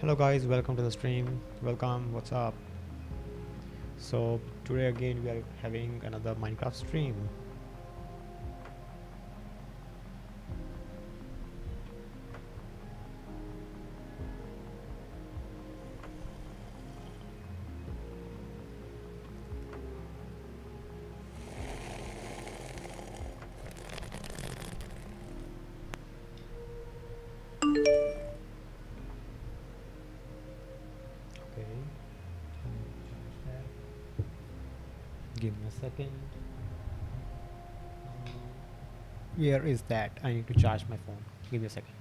hello guys. Welcome to the stream. Welcome. What's up? So today again we are having another minecraft stream where is that? I need to charge my phone. Give me a second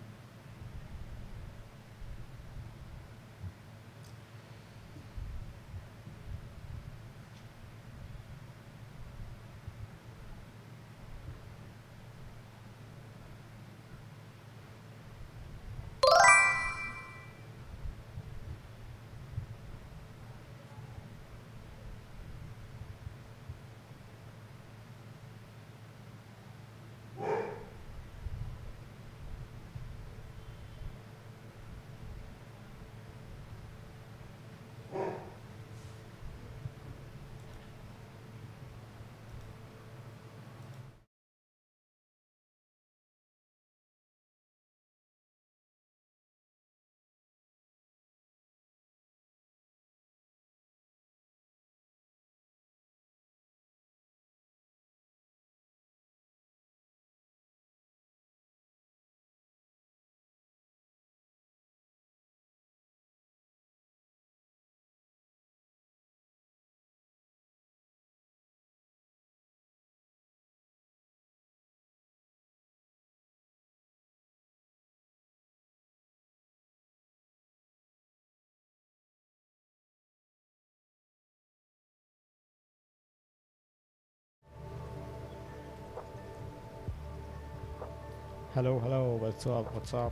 hello hello what's up what's up?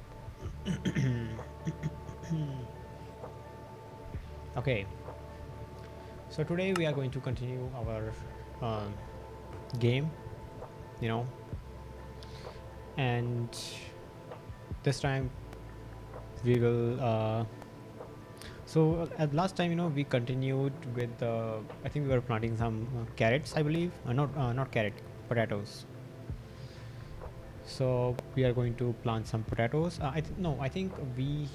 Okay. So today we are going to continue our um, game you know? And this time we will uh, so uh, at last time you know we continued with uh, i think we were planting some uh, carrots i believe. Uh, not uh, not carrot potatoes so we are going to plant some potatoes. Uh, i no i think we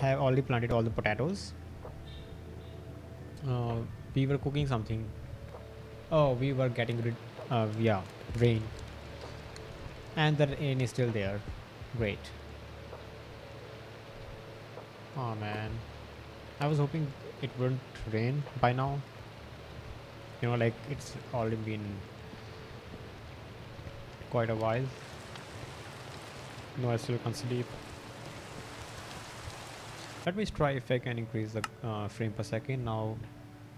have already planted all the potatoes. Uh, we were cooking something. Oh we were getting rid uh, yeah rain. And the rain is still there. Great. Oh man. I was hoping it wouldn't rain by now. You know like it's already been quite a while. No, I still can't sleep. Let me try if I can increase the uh, frame per second. Now,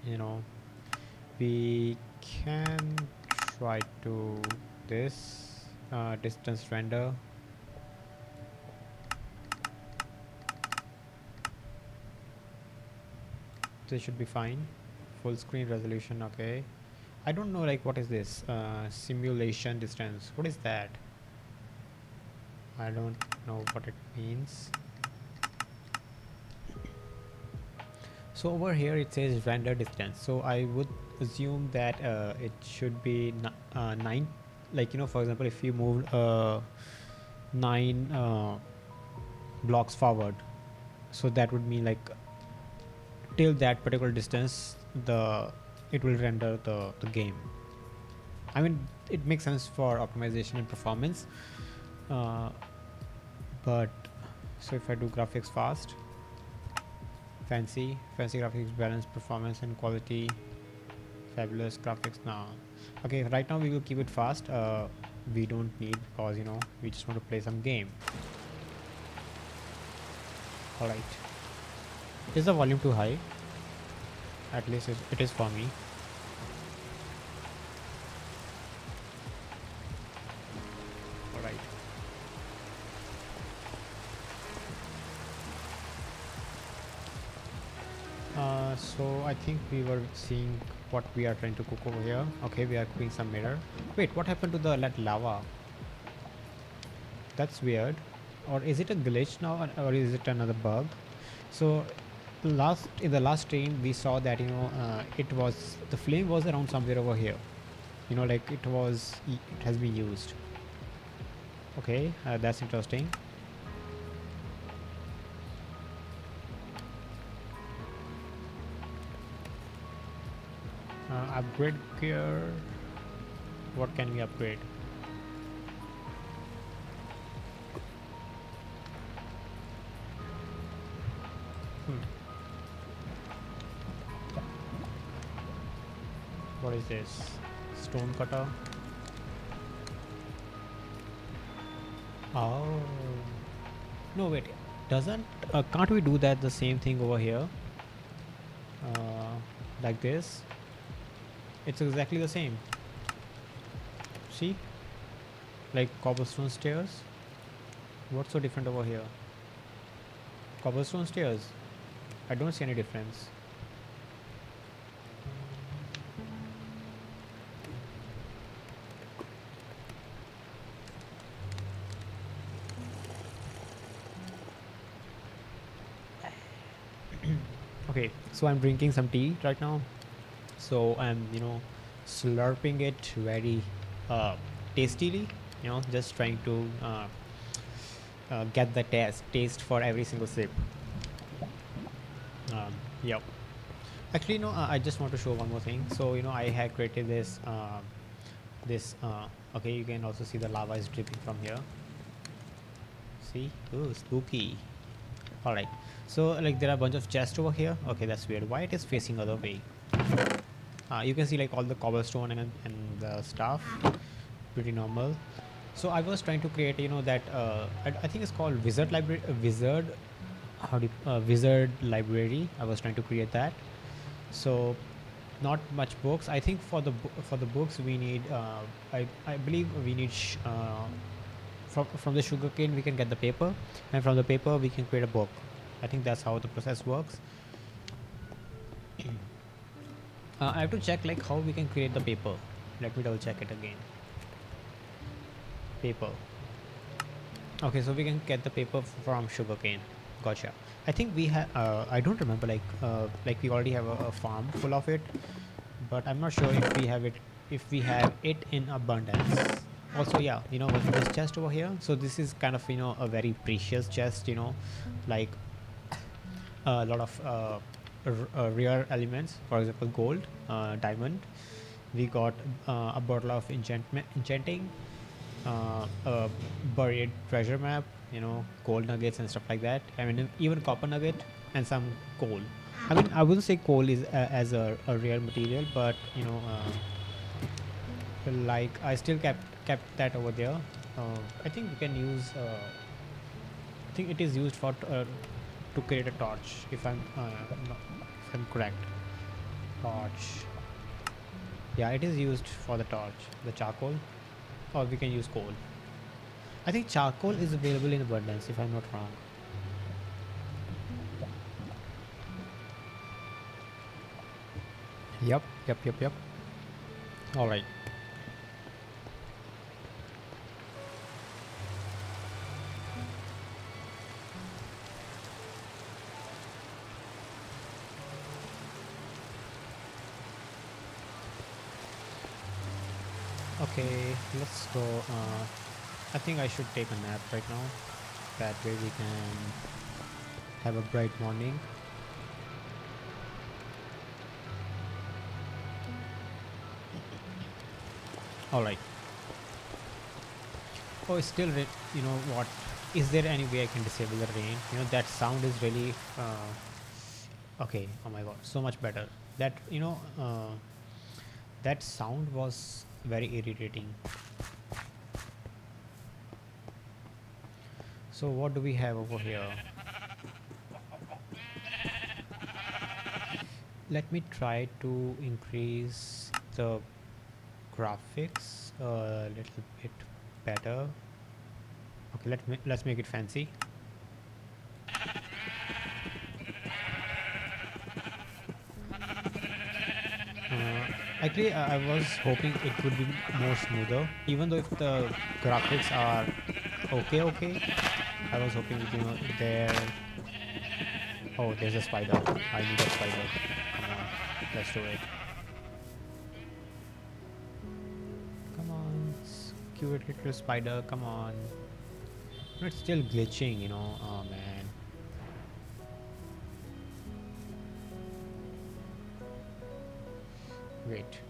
you know, we can try to this uh, distance render. This should be fine. Full screen resolution, okay. I don't know like what is this? Uh, simulation distance. What is that? I don't know what it means. So over here it says render distance. So I would assume that uh, it should be uh, 9 like you know for example if you move uh, 9 uh, blocks forward. So that would mean like till that particular distance the it will render the, the game. I mean it makes sense for optimization and performance uh, but so if I do graphics fast fancy fancy graphics balance performance and quality fabulous graphics now. Okay right now we will keep it fast. Uh, we don't need because you know we just want to play some game. Alright is the volume too high at least it, is for me. All right uh, so I think we were seeing what we are trying to cook over here. Okay we are cooking some mirror. Wait what happened to the that lava? That's weird. Or is it a glitch now or is it another bug? So last in the last train we saw that you know uh, it was the flame was around somewhere over here. You know like it was it has been used. Okay uh, that's interesting. Uh, upgrade gear. What can we upgrade is this stone cutter. Oh. No wait. Doesn't uh, can't we do that the same thing over here? Uh, like this. It's exactly the same. See? Like cobblestone stairs. What's so different over here? Cobblestone stairs. I don't see any difference okay so i'm drinking some tea right now. So i'm you know slurping it very uh, tastily you know just trying to uh, uh, get the taste taste for every single sip. Um, yep actually no uh, i just want to show one more thing. So you know i had created this uh, this uh, okay you can also see the lava is dripping from here. See? Oh spooky. All right so like there are a bunch of chests over here. Okay that's weird. Why it is facing other way? Uh, you can see like all the cobblestone and, and the stuff. Pretty normal. So i was trying to create you know that uh, I, I think it's called wizard library uh, wizard how do you, uh, wizard library. I was trying to create that. So not much books. I think for the for the books we need uh, I, I believe we need uh, from from the sugarcane we can get the paper. And from the paper we can create a book I think that's how the process works. Uh, I have to check like how we can create the paper. Let me double check it again. Paper. Okay so we can get the paper from sugarcane gotcha. I think we have uh, I don't remember like uh, like we already have a, a farm full of it but I'm not sure if we have it if we have it in abundance. Also yeah you know this chest over here so this is kind of you know a very precious chest you know like a lot of uh, uh, rare elements for example gold uh, diamond. We got uh, a bottle of enchantment enchanting uh, a buried treasure map you know gold nuggets and stuff like that. I mean even copper nugget and some coal. I mean i wouldn't say coal is as a, a, rare material but you know like i still kept kept that over there. I think we can use i think it is used for to create a torch if I'm uh, not, if I'm correct. Torch. Yeah it is used for the torch the charcoal or we can use coal. I think charcoal is available in abundance if I'm not wrong. Yep yep yep yep. All right okay let's go uh, I think I should take a nap right now. That way we can have a bright morning. All right oh it's still you know what? Is there any way I can disable the rain? You know that sound is really uh, okay oh my god so much better. That you know uh, that sound was very irritating. So what do we have over here? Let me try to increase the graphics a little bit better. Okay let me let's make it fancy Actually, I was hoping it would be more smoother. Even though if the graphics are okay, okay, I was hoping it you know there. Oh, there's a spider. I need a spider. Come on, let's do it. Come on, cute little spider. Come on. It's still glitching, you know. Oh man. Wait.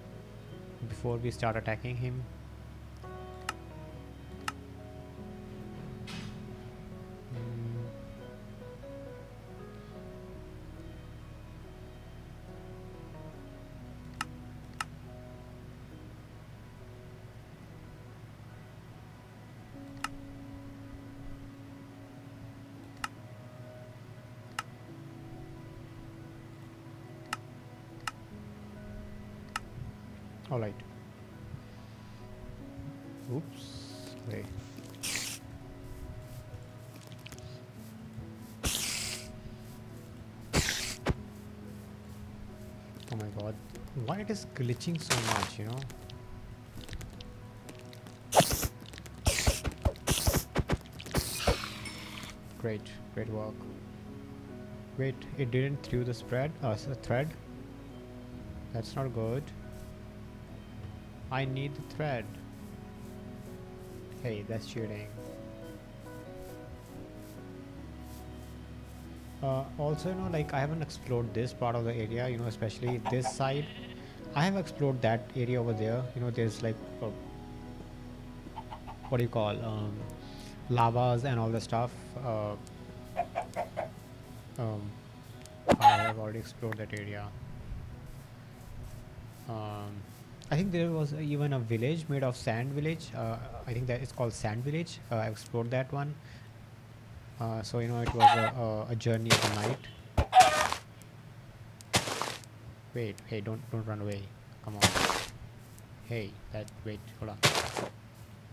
Before we start attacking him, it is glitching so much you know great great work wait it didn't through the spread uh, thread that's not good I need the thread. Hey, that's cheating. Uh, also, you know, like I haven't explored this part of the area, you know, especially this side. I have explored that area over there. You know, there's like, uh, what do you call, um, lavas and all the stuff. Uh, um, I have already explored that area. Um, I think there was even a village made of sand village. Uh, I think that it's called sand village. Uh, I explored that one. Uh, so you know it was a, a, a journey of the night. Wait, hey, don't don't run away. Come on. Hey, that wait, hold on.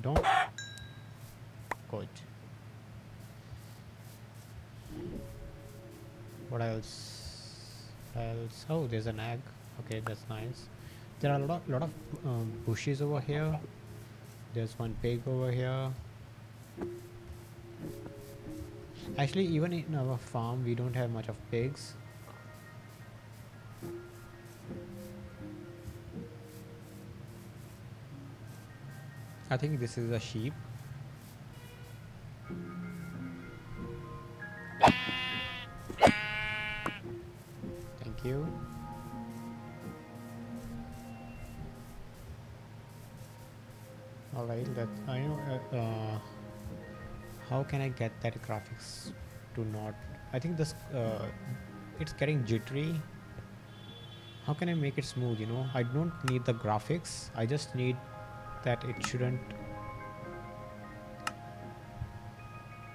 Don't. Good. What else? What else? Oh, there's an egg. Okay, that's nice there are a lot, lot of um, bushes over here there's one pig over here actually even in our farm we don't have much of pigs I think this is a sheep. Thank you. Alright that I know uh, uh, how can I get that graphics to not I think this uh, it's getting jittery. How can I make it smooth you know? I don't need the graphics. I just need that it shouldn't.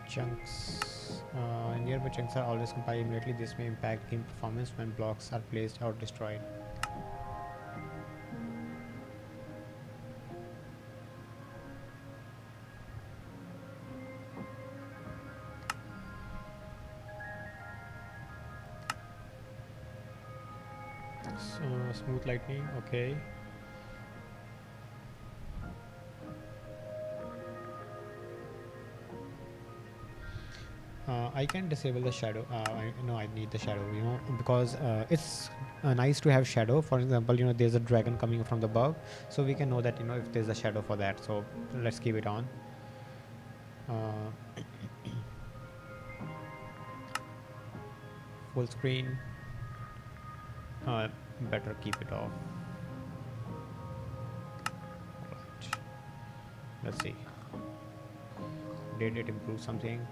Chunks uh, nearby chunks are always compiled immediately. This may impact game performance when blocks are placed or destroyed. Smooth lighting okay I can disable the shadow uh, I know I need the shadow you know because uh, it's uh, nice to have shadow. For example you know there's a dragon coming from the above so we can know that you know if there's a shadow for that. So let's keep it on. Uh, full screen. Uh, better keep it off. Let's see. Did it improve something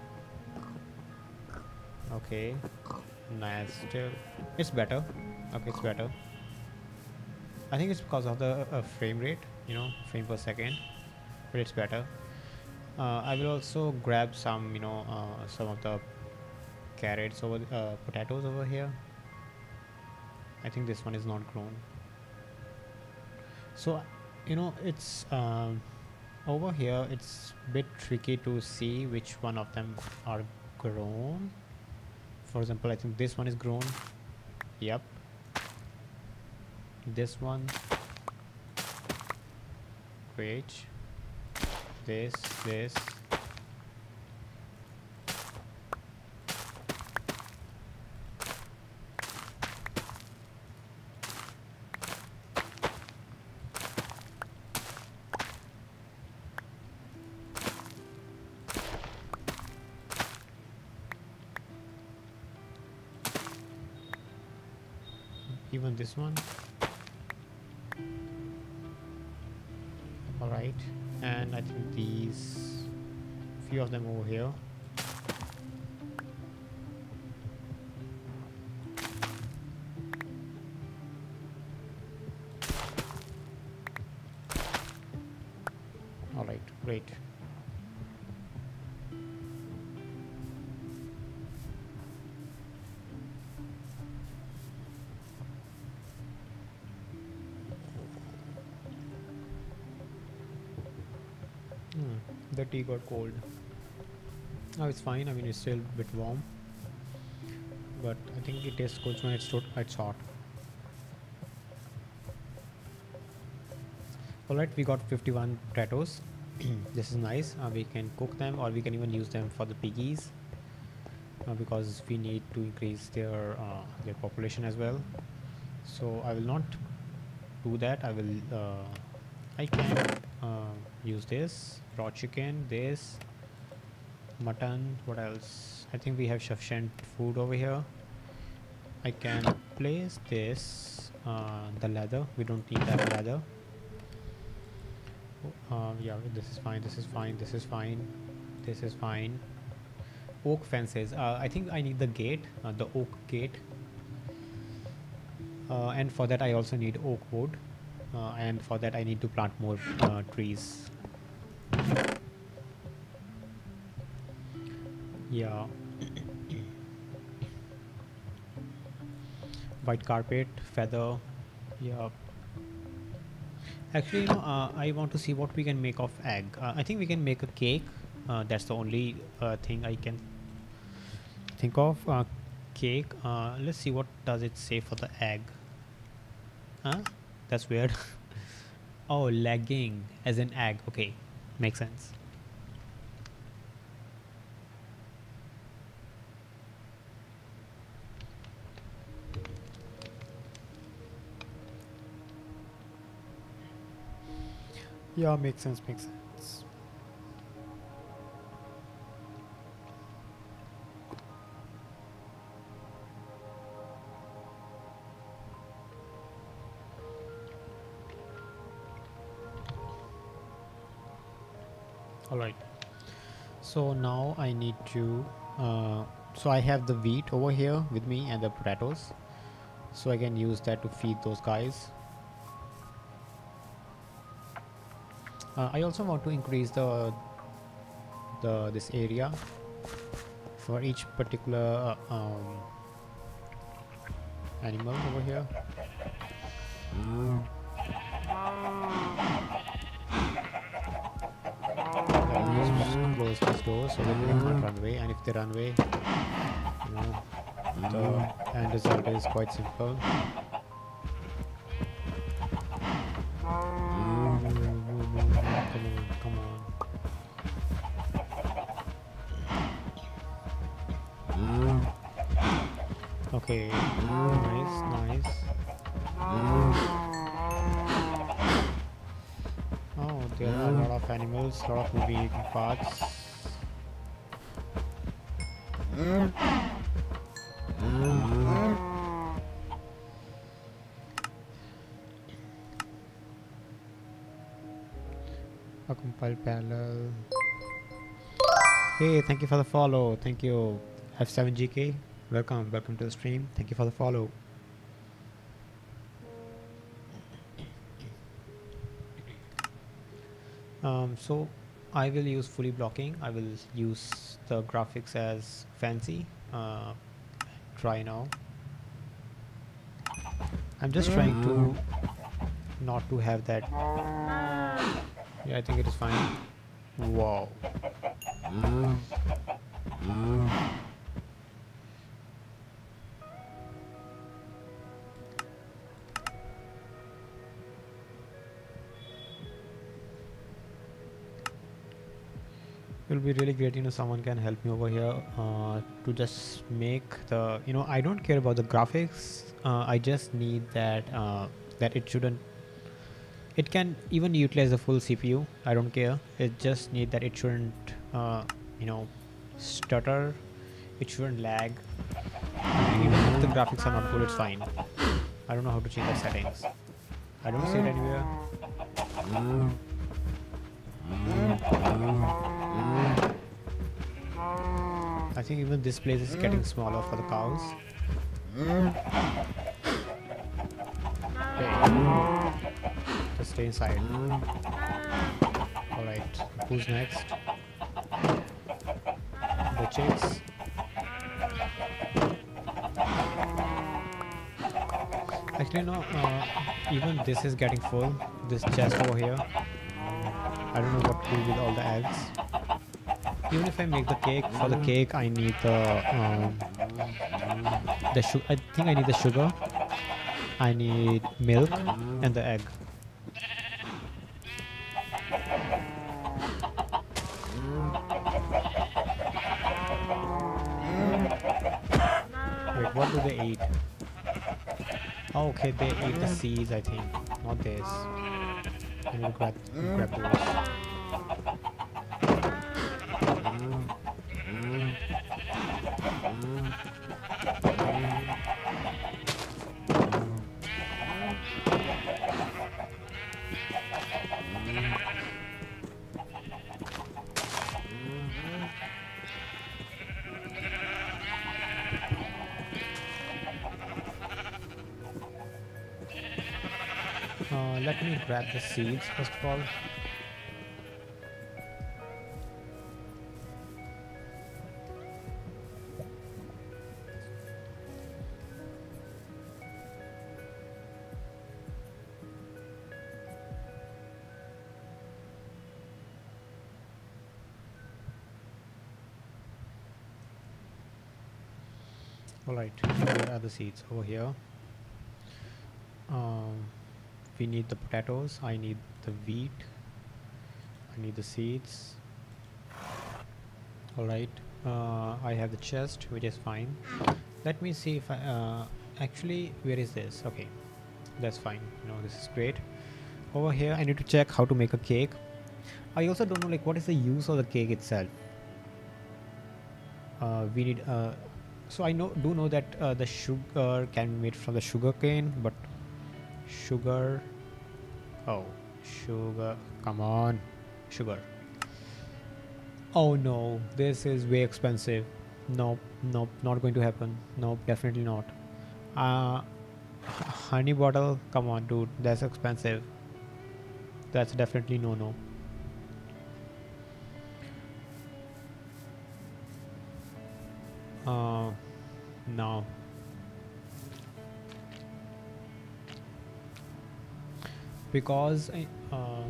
okay. Nice. Still it's better. Okay it's better. I think it's because of the uh, frame rate you know frame per second but it's better. Uh, I will also grab some you know uh, some of the carrots over uh, potatoes over here. I think this one is not grown. So you know it's um, over here it's a bit tricky to see which one of them are grown for example I think this one is grown. Yep. This one. Great this this this one. All right. And I think these few of them over here Hmm, the tea got cold. Now it's fine. I mean, it's still a bit warm, but I think it tastes good when it's it's hot. All right, we got 51 potatoes. this is nice. Uh, we can cook them, or we can even use them for the piggies, uh, because we need to increase their uh, their population as well. So I will not do that. I will. Uh, I can uh, use this raw chicken this mutton what else? I think we have sufficient food over here. I can place this uh, the leather. We don't need that leather. Oh, um, yeah this is fine this is fine this is fine this is fine. Oak fences. Uh, i think i need the gate uh, the oak gate. Uh, and for that i also need oak wood. uh, and for that I need to plant more uh, trees. Yeah. White carpet, feather. Yeah. Actually, you know, uh, I want to see what we can make of egg. Uh, I think we can make a cake. Uh, that's the only uh, thing I can think of. Uh, cake. Uh, let's see what does it say for the egg. Huh? That's weird. oh, lagging as an egg. Okay, makes sense. Yeah, makes sense, makes sense. So now i need to uh, so i have the wheat over here with me and the potatoes. So i can use that to feed those guys. Uh, i also want to increase the the this area for each particular uh, um, animal over here. I'll just close so they can't mm. run away. And if they run away you know and the end result is quite simple. Mm. Come on come on okay. Nice nice. Oh, there are a lot of animals, a lot of moving parts. Hey, thank you for the follow. Thank you, F7GK. Welcome, welcome to the stream. Thank you for the follow. um, so I will use fully blocking I will use the graphics as fancy uh, try now I'm just trying to not to have that yeah I think it is fine wow it will be really great you know someone can help me over here uh, to just make the you know I don't care about the graphics uh, I just need that uh, that it shouldn't it can even utilize the full CPU I don't care it just need that it shouldn't uh, you know stutter it shouldn't lag even if the graphics are not good it's fine I don't know how to change the settings. I don't see it anywhere. I think even this place is getting smaller for the cows. Okay. Just stay inside. Alright, who's next? The chicks. Actually, no, uh, even this is getting full. This chest over here. I don't know what to do with all the eggs. Even if I make the cake, for the cake I need the um, the sugar. I think I need the sugar. I need milk and the egg. Okay, they eat the seeds, I think, not this. Need to grab, grab those. Grab the seeds first of all. Alright, where are the seeds? Over here. We need the potatoes i need the wheat i need the seeds. All right uh, i have the chest which is fine. Let me see if i uh, actually where is this? Okay that's fine. You know this is great. Over here i need to check how to make a cake. I also don't know like what is the use of the cake itself? Uh, we need uh, so i know do know that uh, the sugar can be made from the sugar cane but sugar oh sugar come on sugar. Oh no this is way expensive. Nope nope not going to happen. Nope definitely not. Uh honey bottle come on dude that's expensive. That's definitely no no uh no because I, uh,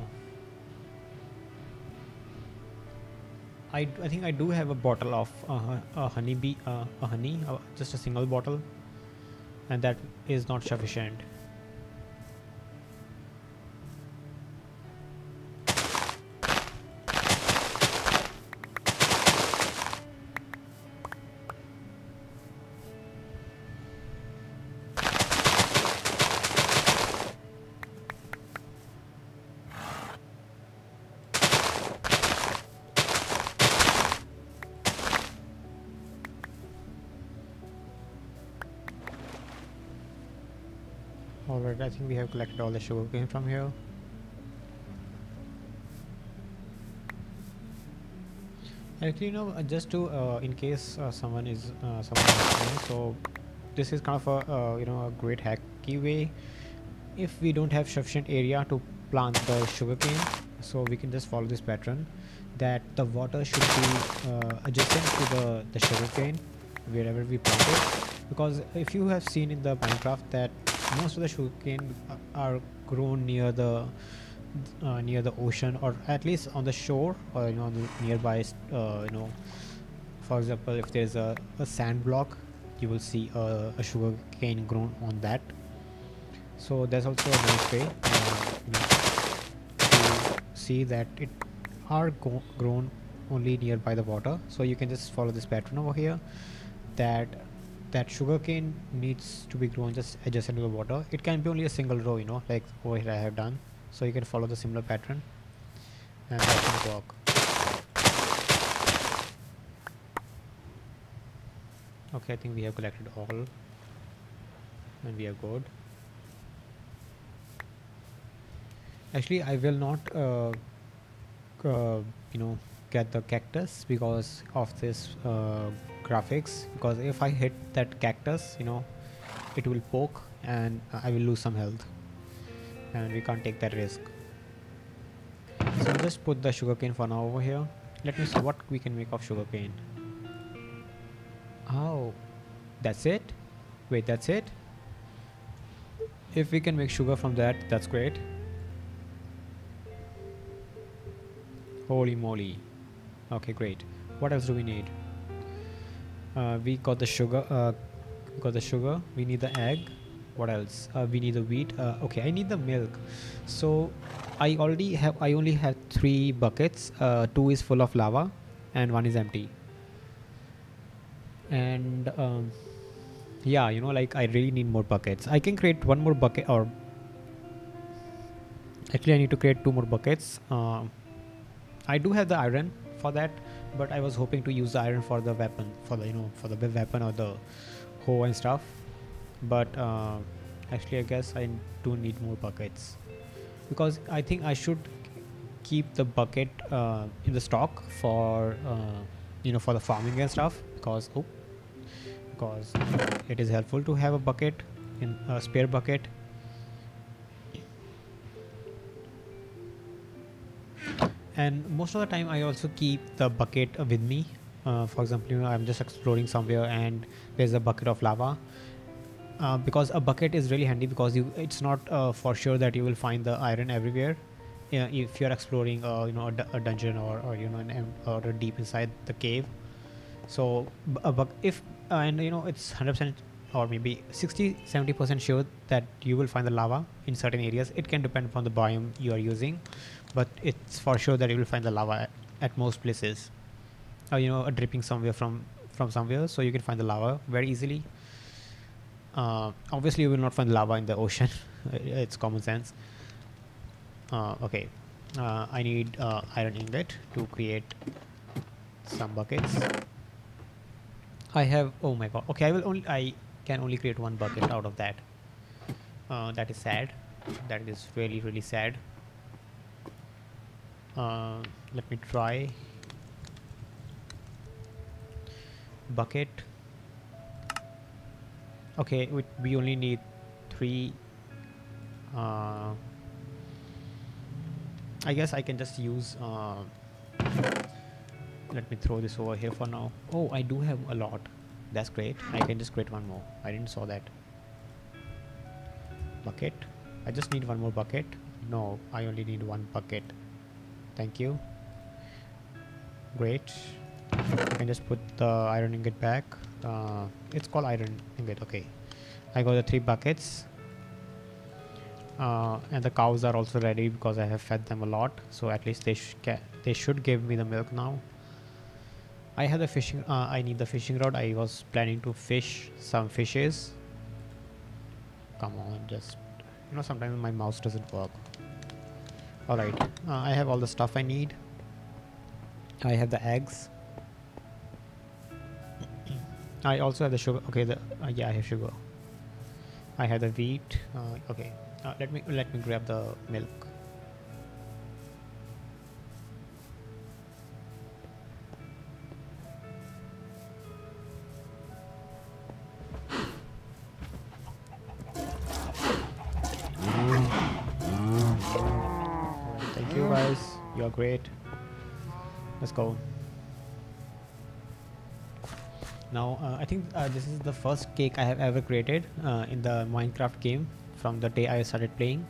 I, I think I do have a bottle of uh, a honey bee, uh, a honey, uh, just a single bottle, and that is not sufficient. Alright, I think we have collected all the sugar cane from here. Actually, you know, uh, just to uh, in case uh, someone is uh, someone is listening, so this is kind of a uh, you know a great hacky way. If we don't have sufficient area to plant the sugarcane, so we can just follow this pattern that the water should be uh, adjacent to the the sugar cane wherever we plant it. Because if you have seen in the Minecraft that most of the sugarcane are grown near the uh, near the ocean or at least on the shore or you know nearby uh, you know for example if there's a, a sand block you will see a, a sugar cane grown on that. So that's also a nice way uh, you know, to see that it are grown only nearby the water. So you can just follow this pattern over here that that sugarcane needs to be grown just adjacent to the water. It can be only a single row, you know, like over here I have done. So you can follow the similar pattern and that will work. Okay, I think we have collected all and we are good. Actually, I will not, uh, uh, you know, get the cactus because of this uh, graphics because if I hit that cactus you know it will poke and I will lose some health. And we can't take that risk. So I'll just put the sugarcane for now over here. Let me see what we can make of sugarcane oh that's it? Wait that's it? If we can make sugar from that that's great. Holy moly. Okay great. What else do we need uh, we got the sugar uh, got the sugar. We need the egg. What else? Uh, we need the wheat. Uh, okay i need the milk. So i already have i only have three buckets. Uh, two is full of lava and one is empty. And um, yeah you know like i really need more buckets. I can create one more bucket or actually i need to create two more buckets. Uh, i do have the iron for that but i was hoping to use the iron for the weapon for the you know for the weapon or the hoe and stuff. But uh, actually I guess I do need more buckets. Because I think I should keep the bucket uh, in the stock for uh, you know for the farming and stuff. Because oh because it is helpful to have a bucket in a spare bucket and most of the time I also keep the bucket with me. Uh, for example you know I'm just exploring somewhere and there's a bucket of lava. Uh, because a bucket is really handy because you it's not uh, for sure that you will find the iron everywhere. Yeah, if you're exploring uh, you know a, dungeon or, or you know an or deep inside the cave. So a bu- if uh, and you know it's 100% or maybe 60 70% sure that you will find the lava in certain areas. It can depend upon the biome you are using but it's for sure that you will find the lava at, most places or you know dripping somewhere from from somewhere so you can find the lava very easily uh, obviously, you will not find lava in the ocean. it's common sense. Uh, okay, uh, I need uh, iron ingot to create some buckets. I have. Oh my god. Okay, I will only. I can only create one bucket out of that. Uh, that is sad. That is really really sad. Uh, let me try. Bucket. Okay we, we only need three uh, I guess I can just use uh, let me throw this over here for now. Oh I do have a lot. That's great. I can just create one more. I didn't saw that. Bucket. I just need one more bucket. No I only need one bucket thank you. Great. I can just put the iron ingot back. Uh, it's called iron ingot okay. I got the three buckets. Uh, and the cows are also ready because I have fed them a lot. So at least they, sh they should give me the milk now. I have the fishing uh, I need the fishing rod. I was planning to fish some fishes. Come on just you know sometimes my mouse doesn't work alright uh, I have all the stuff I need I have the eggs I also have the sugar. Okay, the uh, yeah, I have sugar. I have the wheat. Uh, okay, uh, let me let me grab the milk. Great. Let's go. Now, uh, I think uh, this is the first cake I have ever created uh, in the Minecraft game from the day I started playing.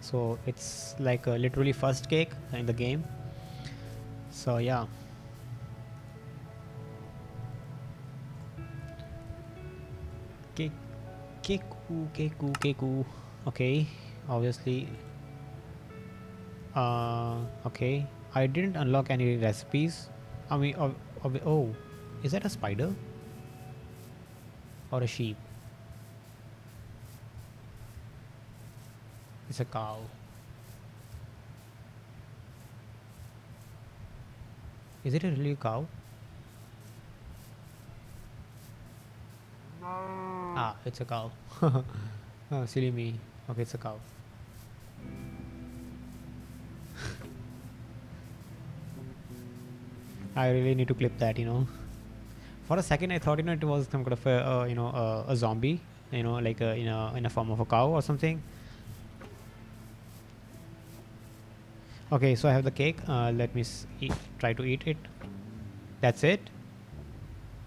So it's like literally first cake in the game. So yeah. Cake, cake, cake, cake. Okay, obviously. Uh, okay. I didn't unlock any recipes. I mean, oh, is that a spider? or a sheep. It's a cow. Is it a really cow? Ah, it's a cow. oh, silly me. Okay, it's a cow. I really need to clip that, you know. For a second, I thought you know it was some kind of a uh, you know uh, a zombie, you know, like a, in a in a form of a cow or something. Okay, so I have the cake. Uh, let me eat, try to eat it. That's it.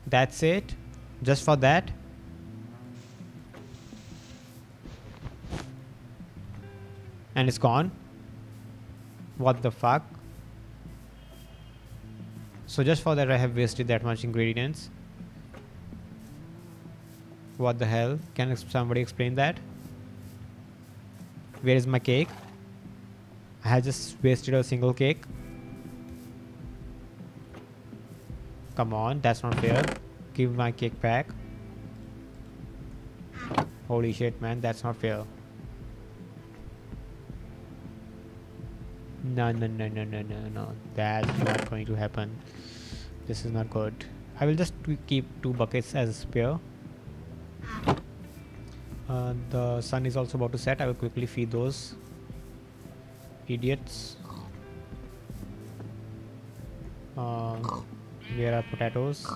That's it. Just for that. And it's gone. What the fuck? So just for that I have wasted that much ingredients. What the hell? Can somebody explain that? Where is my cake? I have just wasted a single cake. Come on, that's not fair. Give my cake back. Holy shit, man, that's not fair. No, no, no, no, no, no, no. That's not going to happen. This is not good. I will just keep two buckets as a spare. Uh, the sun is also about to set. I will quickly feed those idiots. Uh, where are potatoes?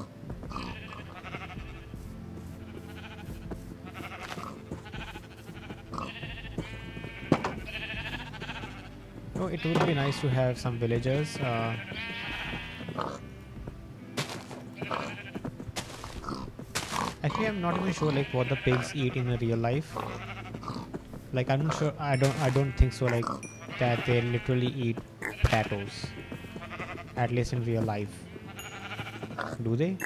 Oh, it would be nice to have some villagers. Uh, actually, I'm not even sure like what the pigs eat in real life. Like, I'm not sure. I don't. I don't think so. Like that they literally eat potatoes. At least in real life. Do they?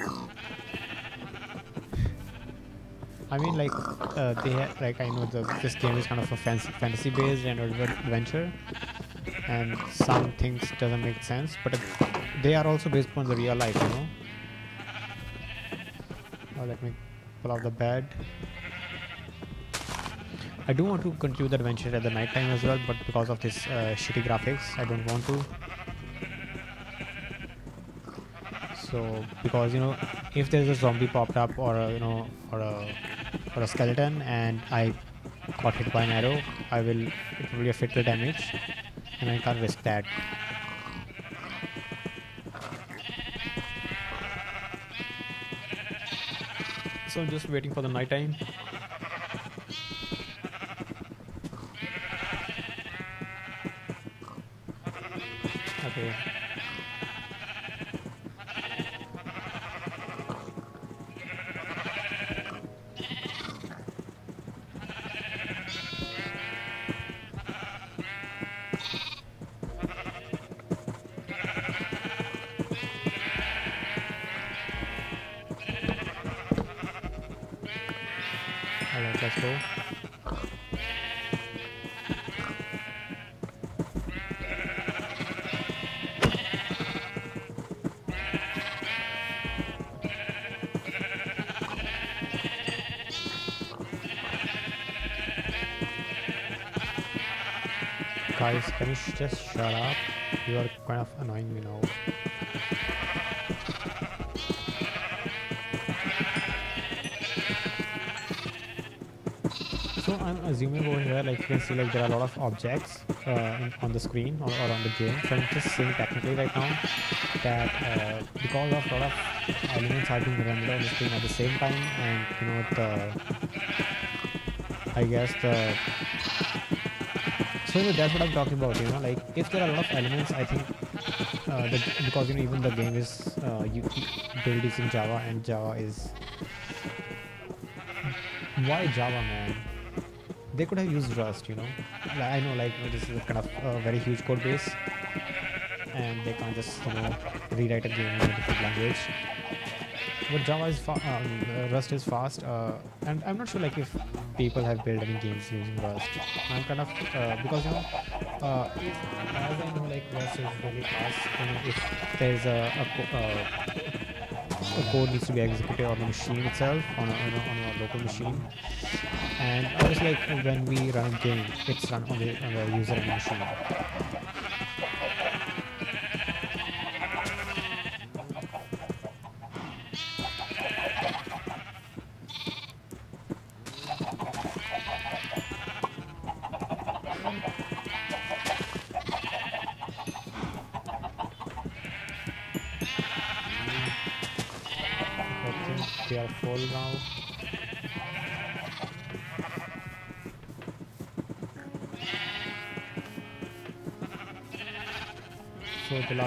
I mean, like uh, they like I know the this game is kind of a fantasy based and adventure, and some things doesn't make sense but they are also based on the real life you know oh, let me pull the bed I do want to continue the adventure at the night time as well but because of this uh, shitty graphics I don't want to so because you know if there's a zombie popped up or a, you know or a or a skeleton and I got hit by an arrow I will it will be a fatal damage and I can't risk that. So I'm just waiting for the night time. See, like there are a lot of objects uh, in, on the screen or, or, on the game. So I'm just saying technically right now that uh, because of a lot of elements are being rendered on the screen at the same time, and you know the, I guess the. So that's what I'm talking about. You know, like if there are a lot of elements, I think uh, the, because you know even the game is uh, you build using Java and Java is why Java man they could have used Rust, you know. I know, like this is a kind of a very huge code base, and they can't just you know rewrite a game in a different language. But Java is fa- um, Rust is fast, uh, and I'm not sure like if people have built any games using Rust. I'm kind of uh, because you know, uh, as I know, like Rust is really fast. You know, if there's a, a, a uh, the code needs to be executed on the machine itself, on a, on a, on a local machine. And obviously, like when we run a game, it's run on the, on the user machine.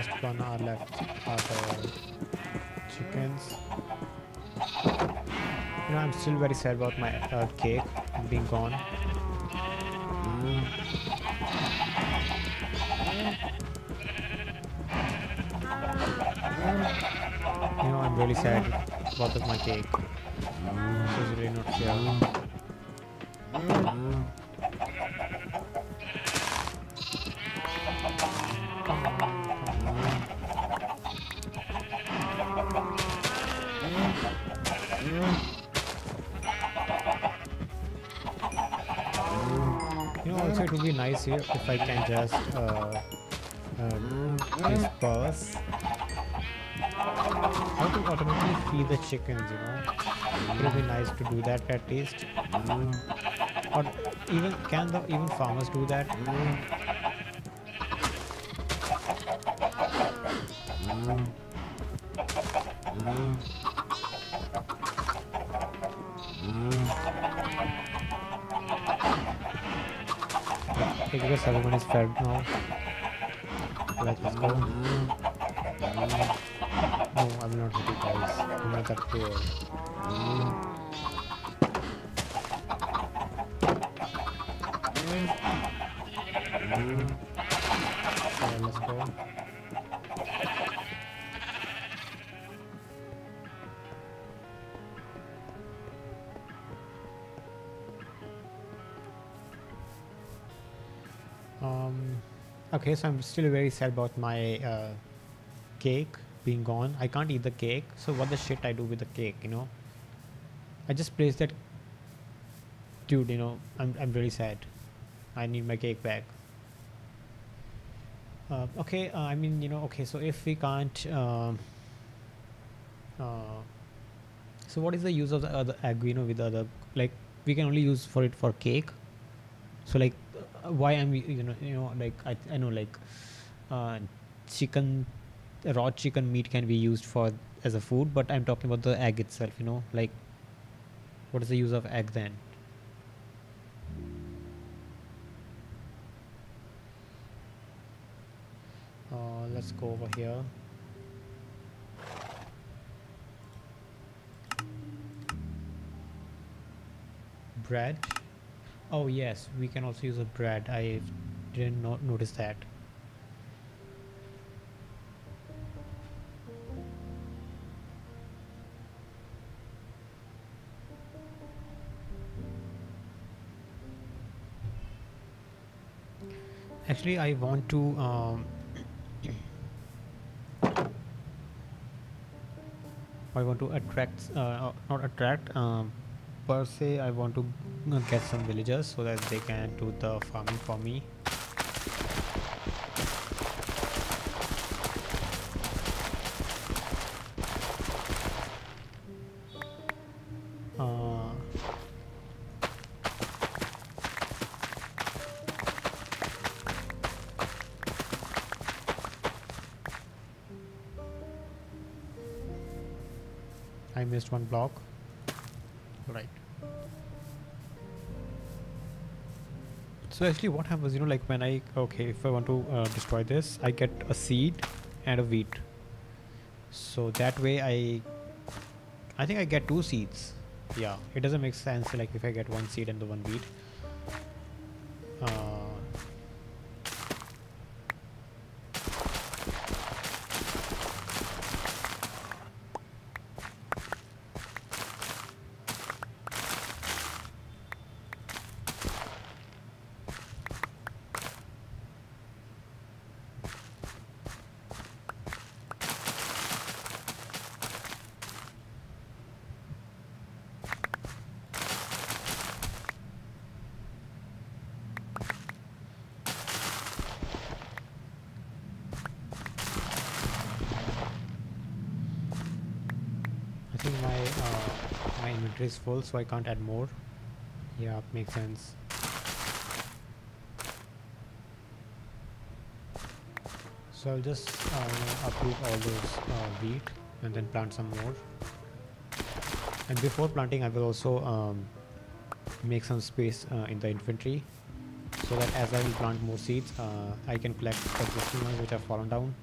Last one are left are the chickens. You know, I'm still very sad about my uh, cake being gone. You know, I'm really sad about my cake. This is really not fair. You know, also it would be nice here if I can just uh, uh, disperse. How to automatically feed the chickens, you know? It would be nice to do that at least. Or even can the even farmers do that? Okay, because everyone is fed now. Let's go. No, I'm not ready, guys. I'm not that poor. Okay, so I'm still very sad about my uh, cake being gone. I can't eat the cake. So what the shit I do with the cake, you know? I just placed that. Dude, you know, I'm I'm really sad. I need my cake back. Uh, okay, uh, I mean, you know, okay. So if we can't, um, uh, so what is the use of the other? You know, with the other like we can only use for it for cake. So like, uh, why I'm you know you know like I I know like, uh, chicken raw chicken meat can be used for as a food but i'm talking about the egg itself you know like what is the use of egg then? Uh, let's go over here. Bread oh yes we can also use a bread. I didn't not notice that. Actually i want to um, i want to attract uh, not attract um, per se i want to uh, get some villagers so that they can do the farming for me uh, I missed one block. So actually what happens, you know, like when I, okay, if I want to uh, destroy this, I get a seed and a wheat. So that way I, I think I get two seeds. Yeah, it doesn't make sense like if I get one seed and the one wheat. Uh, I think my uh, my inventory is full, so I can't add more. Yeah, makes sense. So I'll just uh, uproot all those uh, wheat and then plant some more. and before planting I will also um, make some space uh, in the inventory so that as I will plant more seeds uh, I can collect the existing ones which have fallen down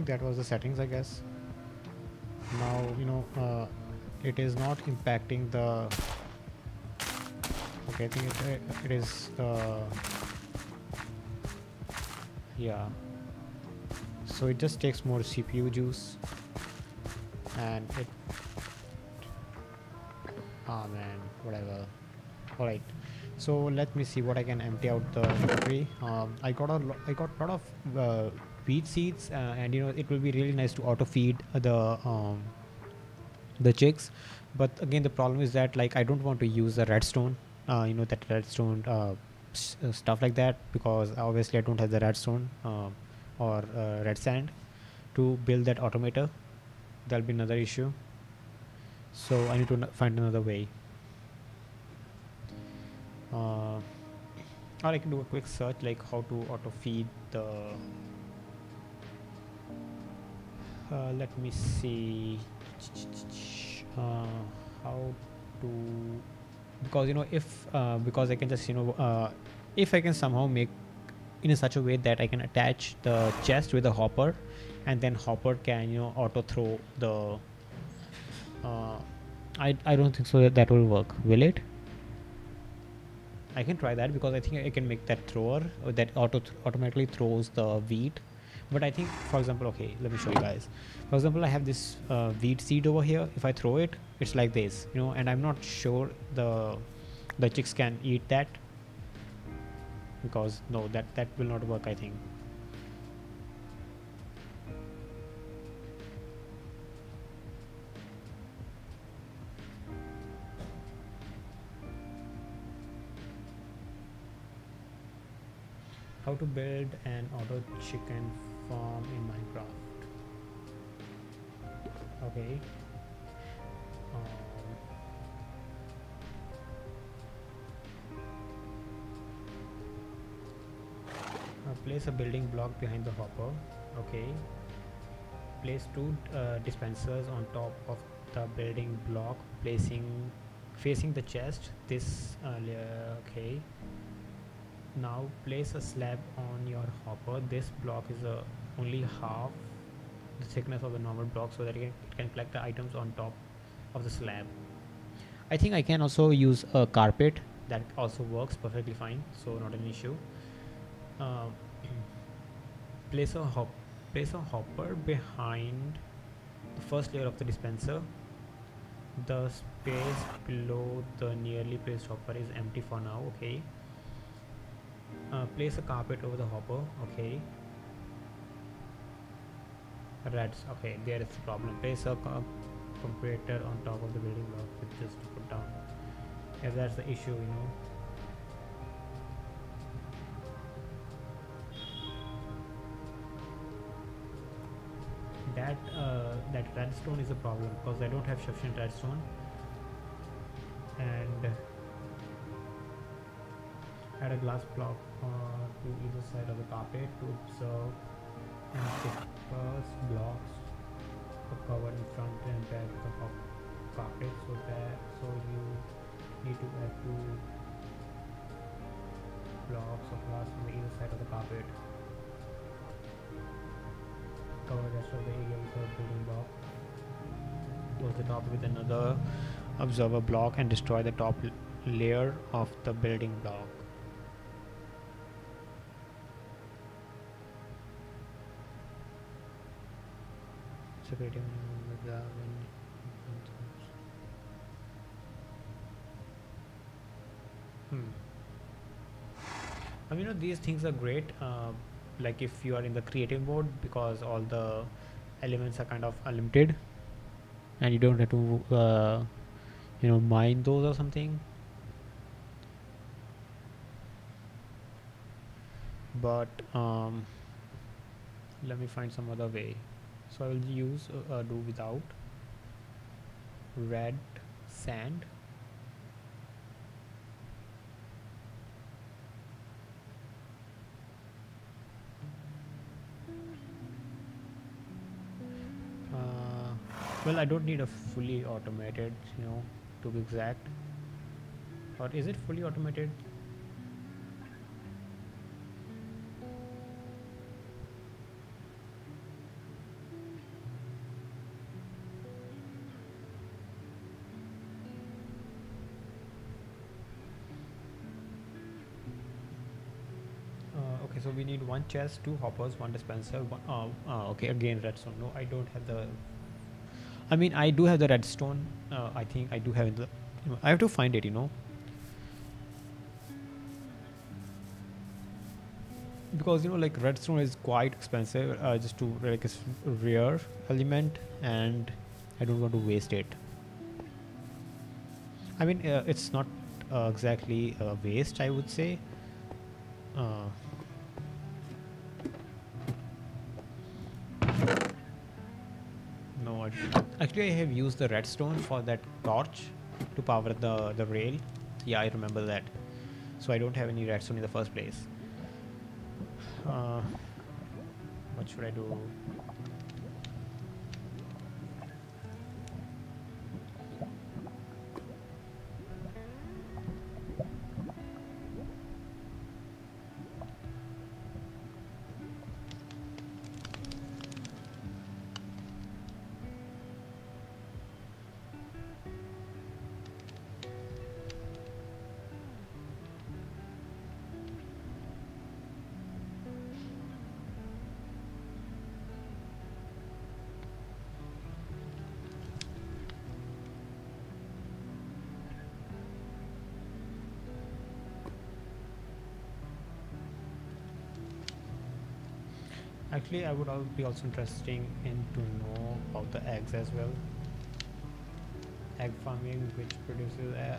think that was the settings I guess. Now you know uh, it is not impacting the okay I think it, it is uh, yeah. So it just takes more CPU juice. And it ah oh man whatever. All right so let me see what I can empty out the inventory um, I got a I got lot of uh, wheat seeds uh, and you know it will be really nice to auto feed the um, the chicks. But again the problem is that like I don't want to use the redstone uh, you know that redstone uh, uh stuff like that because obviously I don't have the redstone uh, or uh, red sand to build that automator. That'll be another issue. So I need to find another way. Or I can do a quick search like how to auto feed the uh, let me see. Uh, how to because you know if uh, because I can just you know uh, if I can somehow make in such a way that I can attach the chest with a hopper and then hopper can you know auto throw the uh, I, I don't think so that, that will work. Will it? I can try that because I think I can make that thrower that auto th automatically throws the wheat but I think for example okay let me show you guys. For example I have this uh, wheat seed over here. If I throw it it's like this you know and I'm not sure the the chicks can eat that because no that that will not work I think. How to build an auto chicken farm in Minecraft. Okay. Um, place a building block behind the hopper. Okay. Place two uh, dispensers on top of the building block, placing facing the chest. This uh, okay now place a slab on your hopper this block is a only half the thickness of the normal block so that it can, collect the items on top of the slab. I think I can also use a carpet that also works perfectly fine so not an issue. Uh, place a hop place a hopper behind the first layer of the dispenser. The space below the nearly placed hopper is empty for now okay. Uh, place a carpet over the hopper okay reds okay there is a problem. Place a comparator on top of the building block with just to put down. If that's the issue you know. That uh, that redstone is a problem because I don't have sufficient redstone. And add a glass block uh, to either side of the carpet to observe and disperse blocks are covered in front and back of the carpet so that so you need to add two blocks of glass on either side of the carpet. Cover the rest of the area with a building block. Close the top with another observer block and destroy the top layer of the building block. Hmm. I mean, you know, these things are great. Uh, like if you are in the creative mode because all the elements are kind of unlimited and you don't have to uh, you know mine those or something but um, let me find some other way so I will use uh, do without. Red sand. Uh, well I don't need a fully automated you know to be exact. Or is it fully automated so we need one chest two hoppers one dispenser one uh, uh, okay again redstone no i don't have the i mean i do have the redstone uh, i think i do have the i have to find it you know. Because you know like redstone is quite expensive uh, just to like it's rare element and i don't want to waste it. I mean uh, it's not uh, exactly a waste i would say. Uh, actually I have used the redstone for that torch to power the the rail. Yeah, I remember that. So I don't have any redstone in the first place. Uh, what should I do? Actually, I would be also interesting in to know about the eggs as well. Egg farming, which produces uh,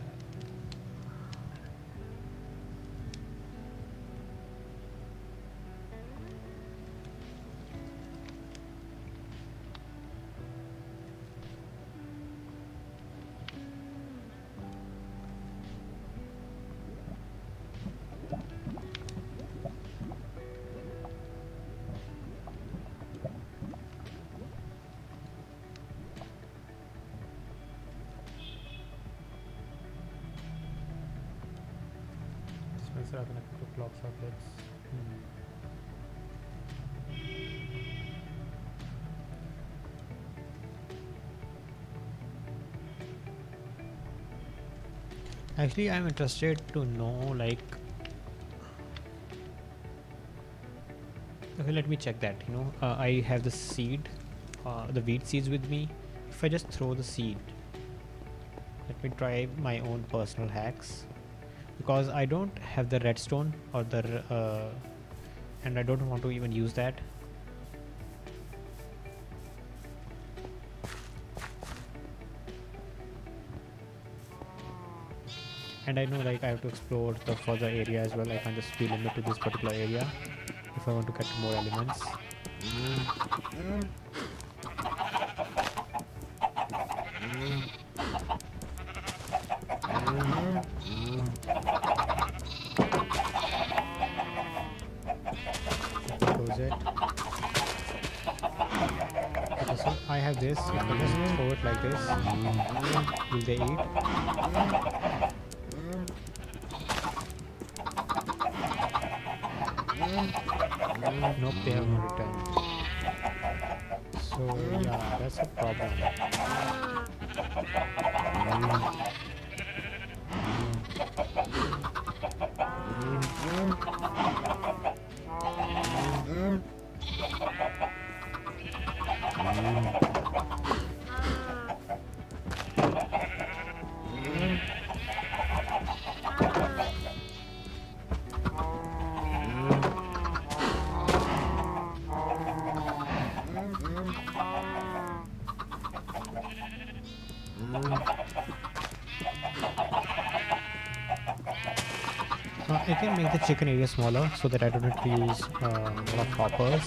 are connected to clock sockets. Hmm. Actually, I'm interested to know like. Okay, let me check that. You know, uh, I have the seed, uh, the wheat seeds with me. If I just throw the seed, let me try my own personal hacks because I don't have the redstone or the uh, and I don't want to even use that. And I know like I have to explore the further area as well. I can't just be limited to this particular area if I want to get more elements. Close So yeah, that's a problem. The chicken area smaller so that I don't have to use uh, a lot of hoppers.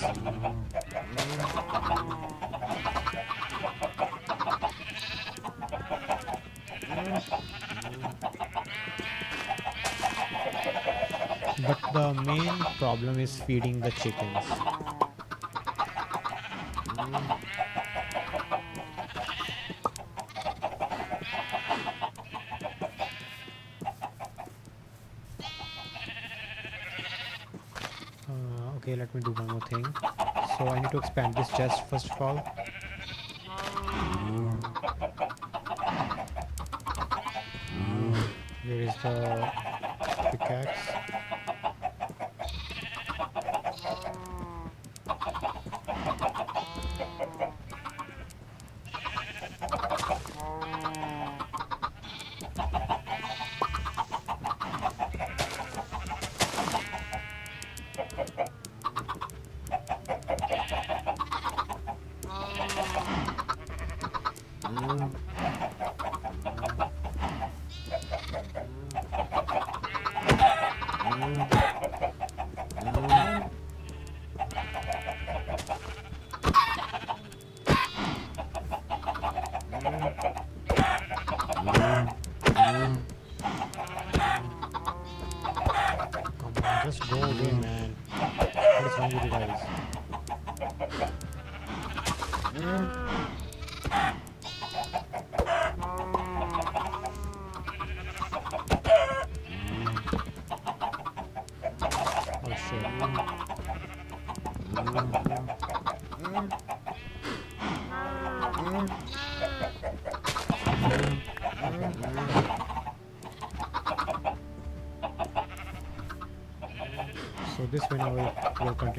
But the main problem is feeding the chickens. Uh, okay, let me do one more thing. So I need to expand this chest first of all. Where is the pickaxe? Come on, just go away, man. What is wrong with you guys?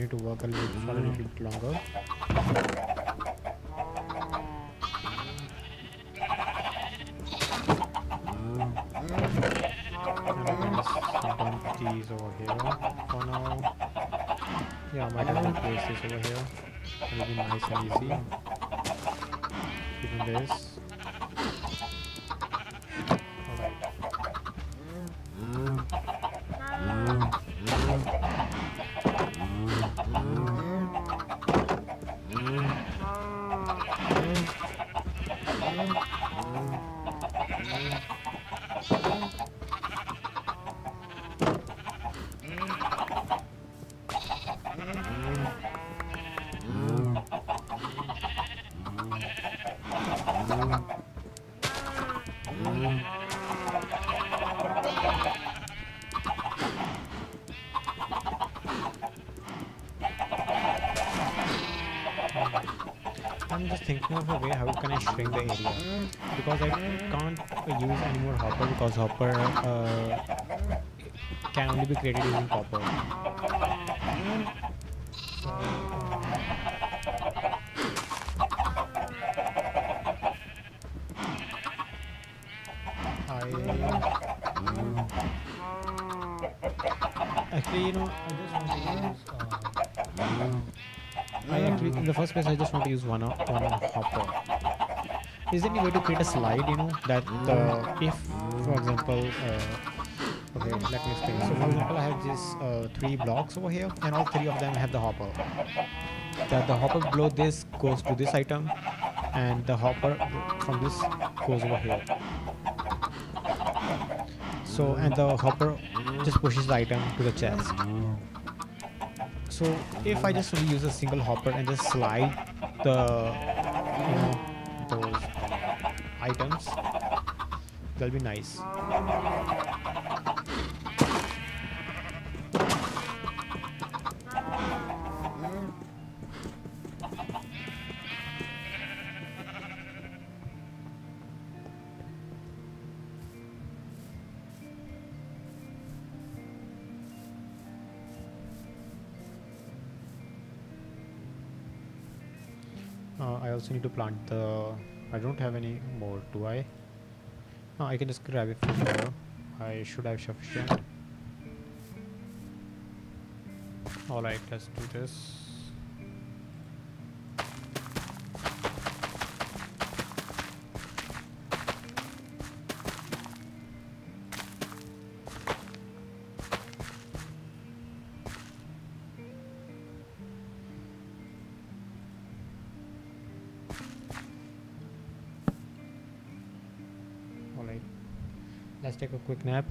Continue to work a little, for a little bit longer. Over here for now. Yeah, might place this over here. It'll be nice and easy. Even this. Of a way how can I shrink the area because I can't use any more hopper because hopper uh, can only be created using copper. I actually you know I just want to use. Uh, I actually, in the first place, I just want to use one, one. Is there any way to create a slide, you know, that uh, if, for example, uh, okay, let me explain. So, for example, I have these uh, three blocks over here, and all three of them have the hopper. that the hopper below this goes to this item, and the hopper from this goes over here. So, and the hopper just pushes the item to the chest. So if I just use a single hopper and just slide the you know That'll be nice. Uh, I also need to plant the I don't have any more do I no I can just grab it from here. I should have sufficient. Alright let's do this let's take a quick nap.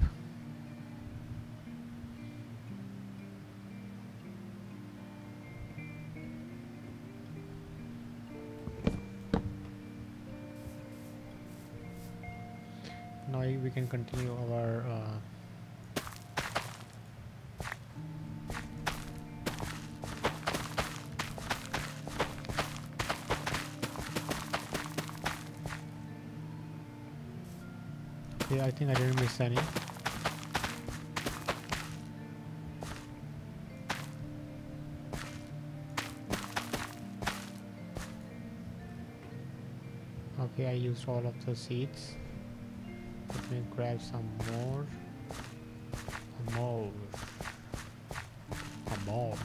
Now we can continue our Okay, I think I didn't miss any. Okay, I used all of the seeds. Let me grab some more. More. More.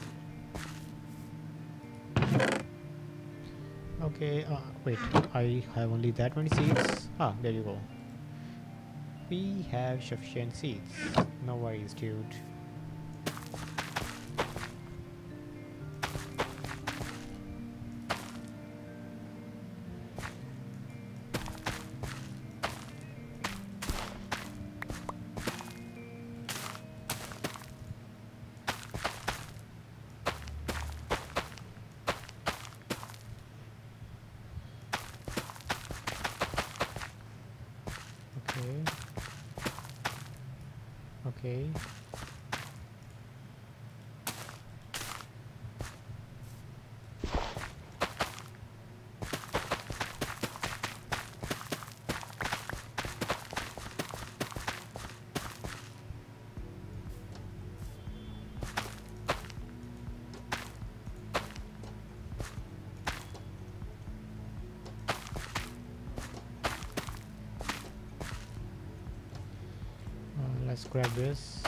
Okay, uh, wait, I have only that many seeds. Ah, there you go. We have sufficient seats. No worries, dude. Grab this.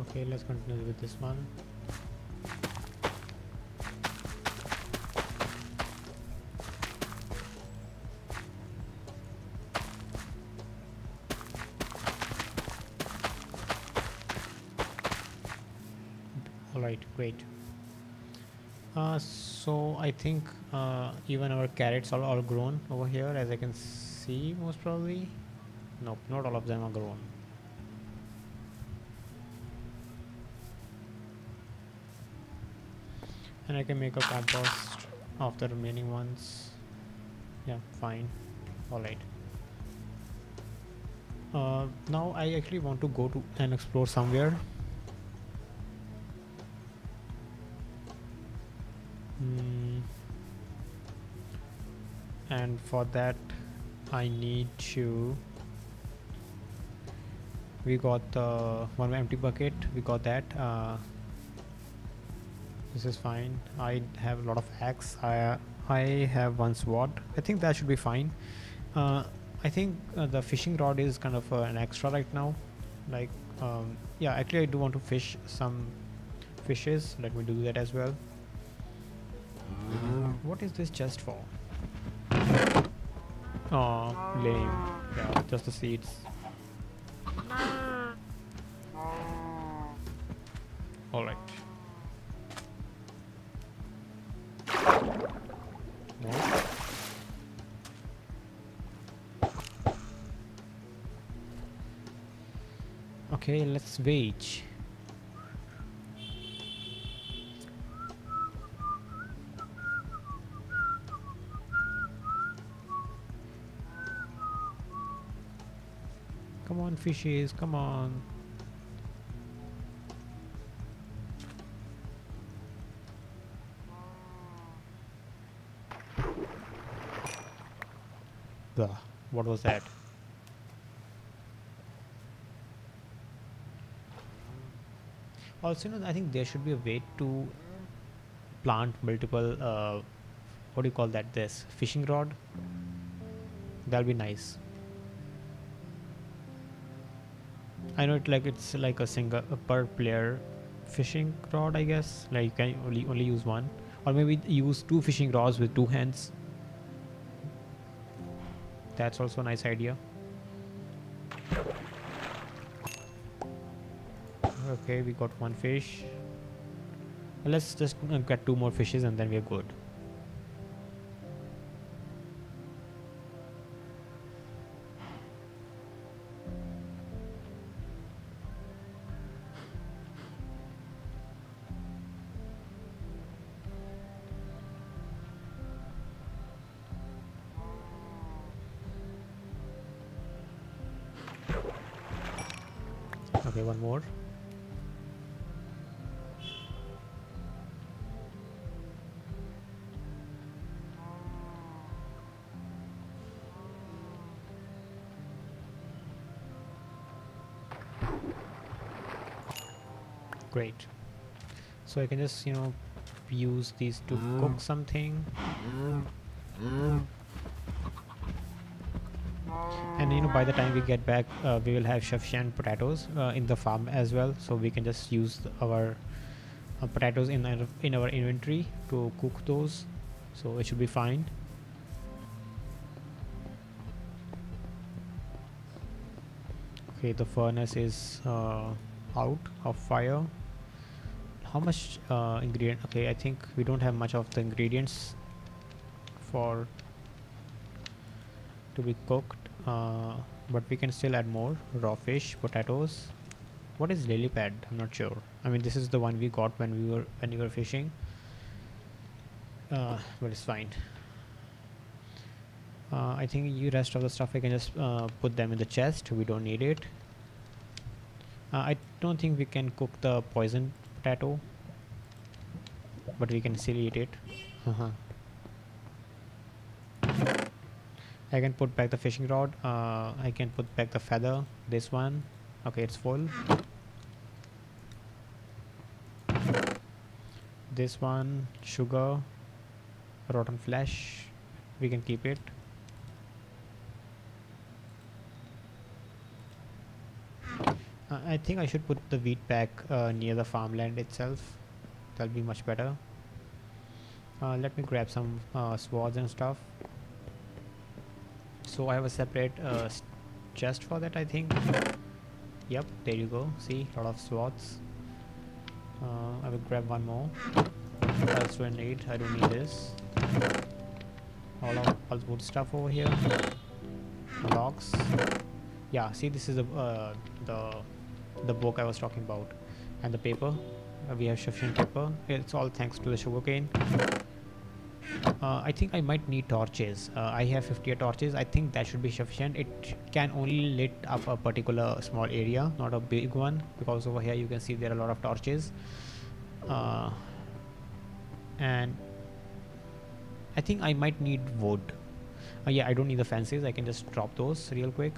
Okay let's continue with this one great. Uh, so I think uh, even our carrots are all grown over here as I can see most probably. Nope not all of them are grown. And I can make a compost of the remaining ones. Yeah fine. Alright uh, now I actually want to go to and explore somewhere for that I need to we got the one empty bucket we got that uh, this is fine. I have a lot of axe. I, I have one sword. I think that should be fine. Uh, I think uh, the fishing rod is kind of uh, an extra right now. Like um, yeah actually I do want to fish some fishes. Let me do that as well. Mm. what is this just for Oh, lame. Yeah, just the seeds. Alright. Okay, let's wait. Fishes, come on. The, what was that? Also, you know, I think there should be a way to plant multiple, uh, what do you call that, this fishing rod? That'll be nice. I know it like it's like a single a per player fishing rod i guess. Like you can only only use one? Or maybe use two fishing rods with two hands. That's also a nice idea. Okay we got one fish. Let's just uh, get two more fishes and then we're good great. So I can just you know use these to cook something. And you know by the time we get back uh, we will have sufficient potatoes uh, in the farm as well. So we can just use our uh, potatoes in our, in our inventory to cook those. So it should be fine. Okay the furnace is uh, out of fire how much uh, ingredient okay I think we don't have much of the ingredients for to be cooked uh, but we can still add more raw fish potatoes. What is lily pad? I'm not sure. I mean this is the one we got when we were when we were fishing. Uh, but it's fine. Uh, i think you rest of the stuff i can just uh, put them in the chest. We don't need it. Uh, i don't think we can cook the poison potato but we can still eat it. Uh-huh. I can put back the fishing rod uh, I can put back the feather this one. Okay it's full. This one sugar rotten flesh we can keep it I think I should put the wheat back uh, near the farmland itself. That'll be much better. Uh, let me grab some uh, swords and stuff. So I have a separate uh, chest for that I think. Yep there you go. See a lot of swords uh, I will grab one more. Do I need? I don't need this. All of all wood stuff over here. Logs yeah see this is the uh, the the book I was talking about. And the paper uh, we have sufficient paper. It's all thanks to the sugarcane uh, I think I might need torches. Uh, I have 50 torches. I think that should be sufficient. It can only lit up a particular small area not a big one because over here you can see there are a lot of torches. Uh, and I think I might need wood. Uh, yeah I don't need the fences. I can just drop those real quick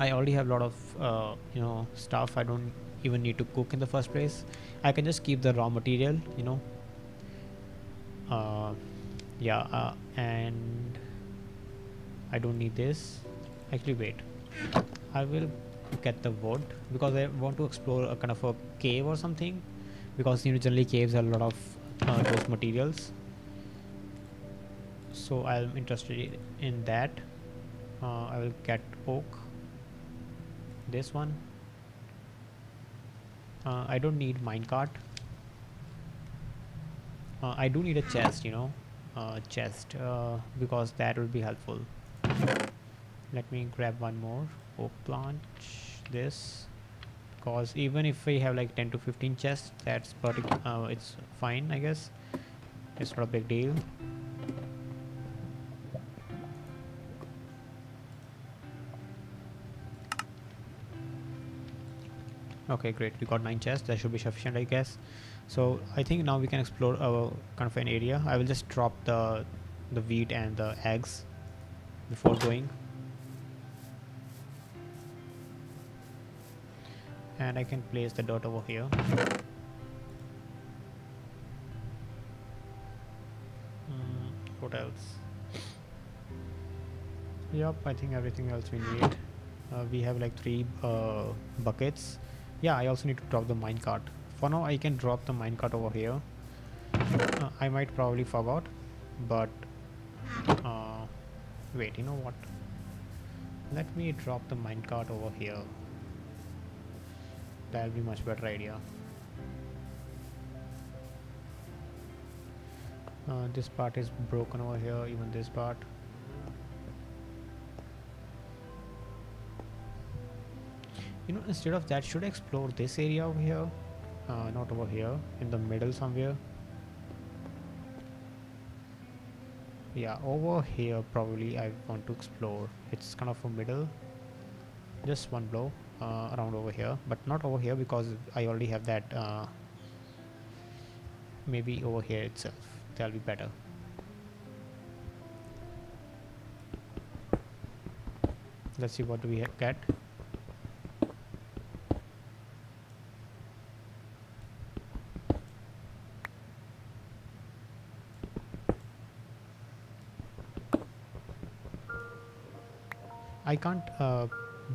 I already have a lot of uh, you know stuff I don't even need to cook in the first place. I can just keep the raw material you know. Uh, yeah uh, and I don't need this. Actually wait. I will get the wood because I want to explore a kind of a cave or something because you know generally caves have a lot of uh, those materials. So I'm interested in that. Uh, I will get oak this one. Uh, I don't need minecart. Uh, I do need a chest you know uh, chest because that will be helpful. Let me grab one more. Oak plant this because even if we have like 10 to 15 chests that's pretty uh, it's fine I guess. It's not a big deal okay great. We got nine chests that should be sufficient i guess. So i think now we can explore our kind of an area. I will just drop the the wheat and the eggs before going. And I can place the dirt over here. Mm, what else? Yep I think everything else we need. Uh, we have like three uh, buckets yeah I also need to drop the minecart. For now I can drop the minecart over here. Uh, I might probably forgot but uh, wait you know what? Let me drop the minecart over here. That'll be much better idea. Uh, this part is broken over here even this part you know instead of that should I explore this area over here? Uh, not over here in the middle somewhere. Yeah over here probably I want to explore. It's kind of a middle. Just one blow uh, around over here but not over here because I already have that uh, maybe over here itself. That'll be better. Let's see what do we get I can't uh,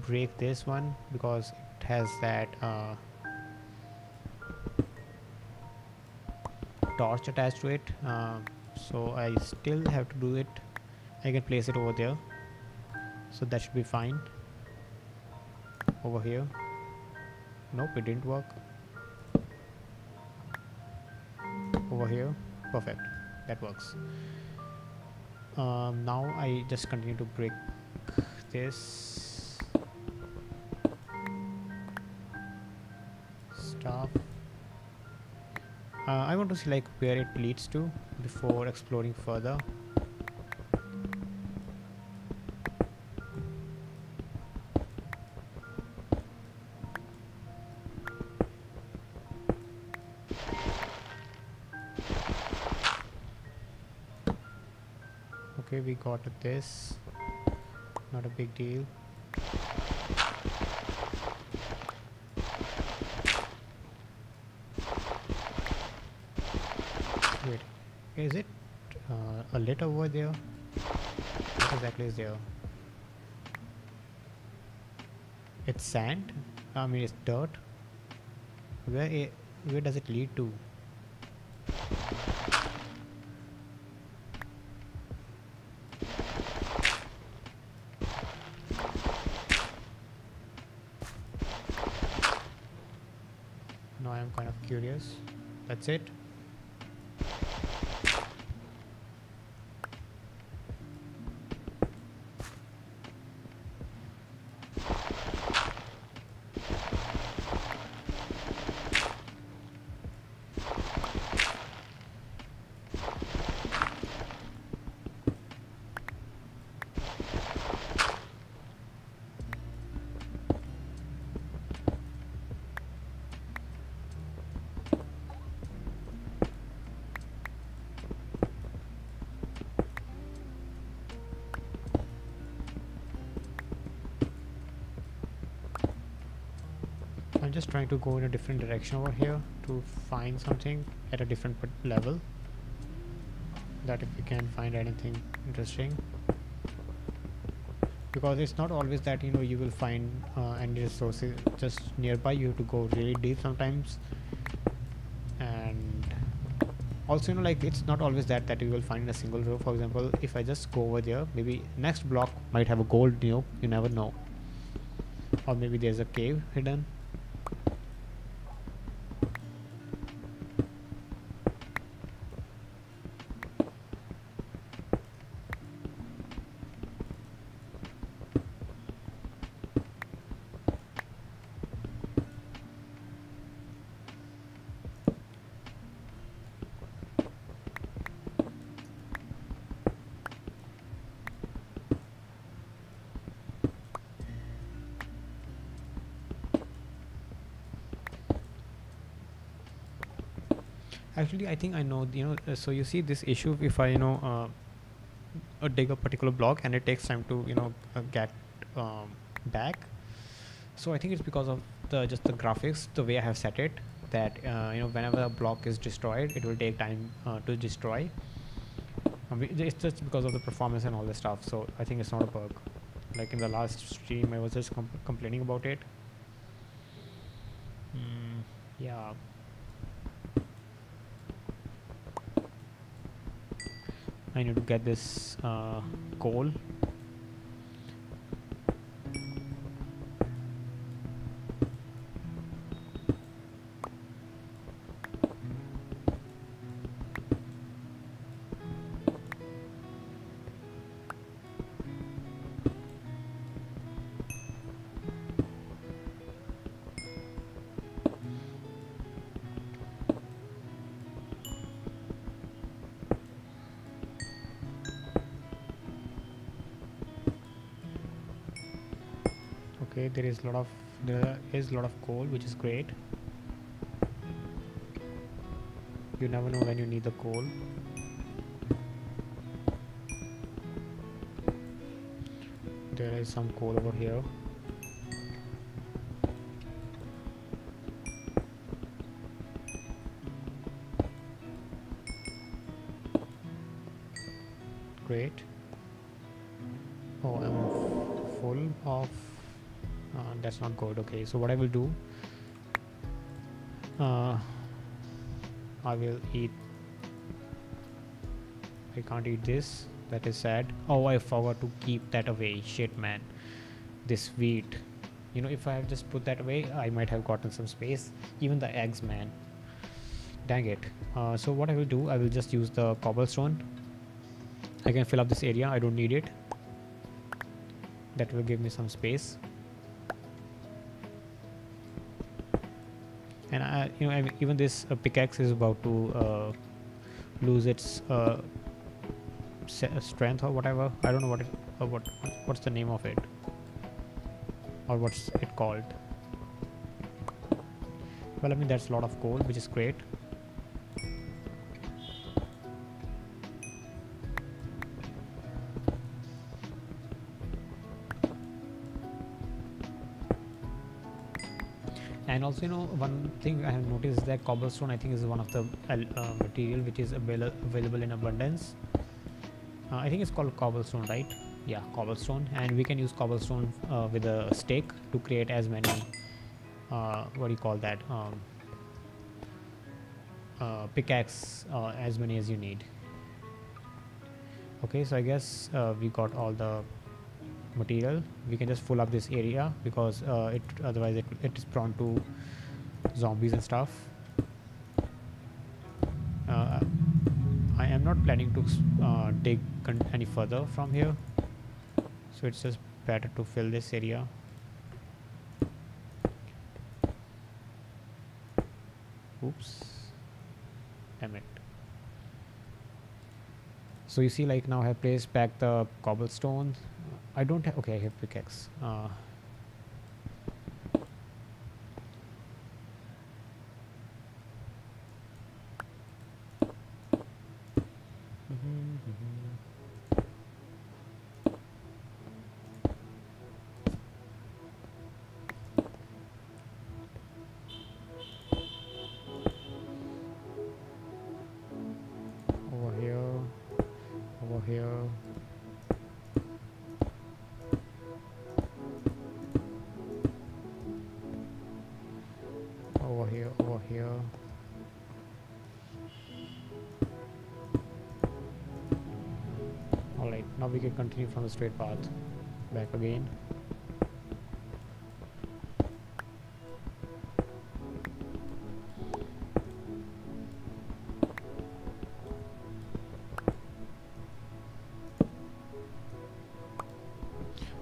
break this one because it has that uh, torch attached to it. Uh, so I still have to do it. I can place it over there. So that should be fine. Over here. Nope it didn't work. Over here. Perfect. That works. Um, now I just continue to break this uh, I want to see like where it leads to before exploring further. Okay we got this not a big deal. Wait is it uh, a lit over there? What exactly is there? It's sand? I mean it's dirt. Where it, where does it lead to now I'm kind of curious that's it just trying to go in a different direction over here to find something at a different level. That if we can find anything interesting. Because it's not always that you know you will find uh, any resources just nearby you have to go really deep sometimes. And also you know like it's not always that that you will find in a single row. For example if I just go over there maybe next block might have a gold you know you never know. Or maybe there's a cave hidden actually i think i know you know uh, so you see this issue if i you know uh, uh, dig a particular block and it takes time to you know uh, get um, back. So i think it's because of the just the graphics the way i have set it that uh, you know whenever a block is destroyed it will take time to destroy. It's just because of the performance and all this stuff. So i think it's not a bug. Like in the last stream i was just com complaining about it mm, yeah Need to get this uh, coal is lot of there is lot of coal which is great. You never know when you need the coal. There is some coal over here okay so what I will do uh, I will eat. I can't eat this. That is sad. Oh I forgot to keep that away. Shit man. This wheat. You know if I have just put that away I might have gotten some space. Even the eggs man. Dang it. Uh, so what I will do I will just use the cobblestone. I can fill up this area. I don't need it. That will give me some space and I, you know even this uh, pickaxe is about to uh, lose its uh, strength or whatever. I don't know what it, uh, what what's the name of it? Or what's it called? Well I mean that's a lot of coal which is great and also you know one thing i have noticed is that cobblestone i think is one of the uh, material which is avail available in abundance. Uh, i think it's called cobblestone right? Yeah cobblestone. And we can use cobblestone uh, with a stake to create as many uh, what do you call that um, uh, pickaxe uh, as many as you need. Okay so i guess we got all the material. We can just fill up this area because uh, it otherwise it, it is prone to zombies and stuff. Uh, I am not planning to uh, dig any further from here. So it's just better to fill this area. Oops. Damn it. So you see like now I have placed back the cobblestone. I don't have okay I have pickaxe. Uh, continue from the straight path back again.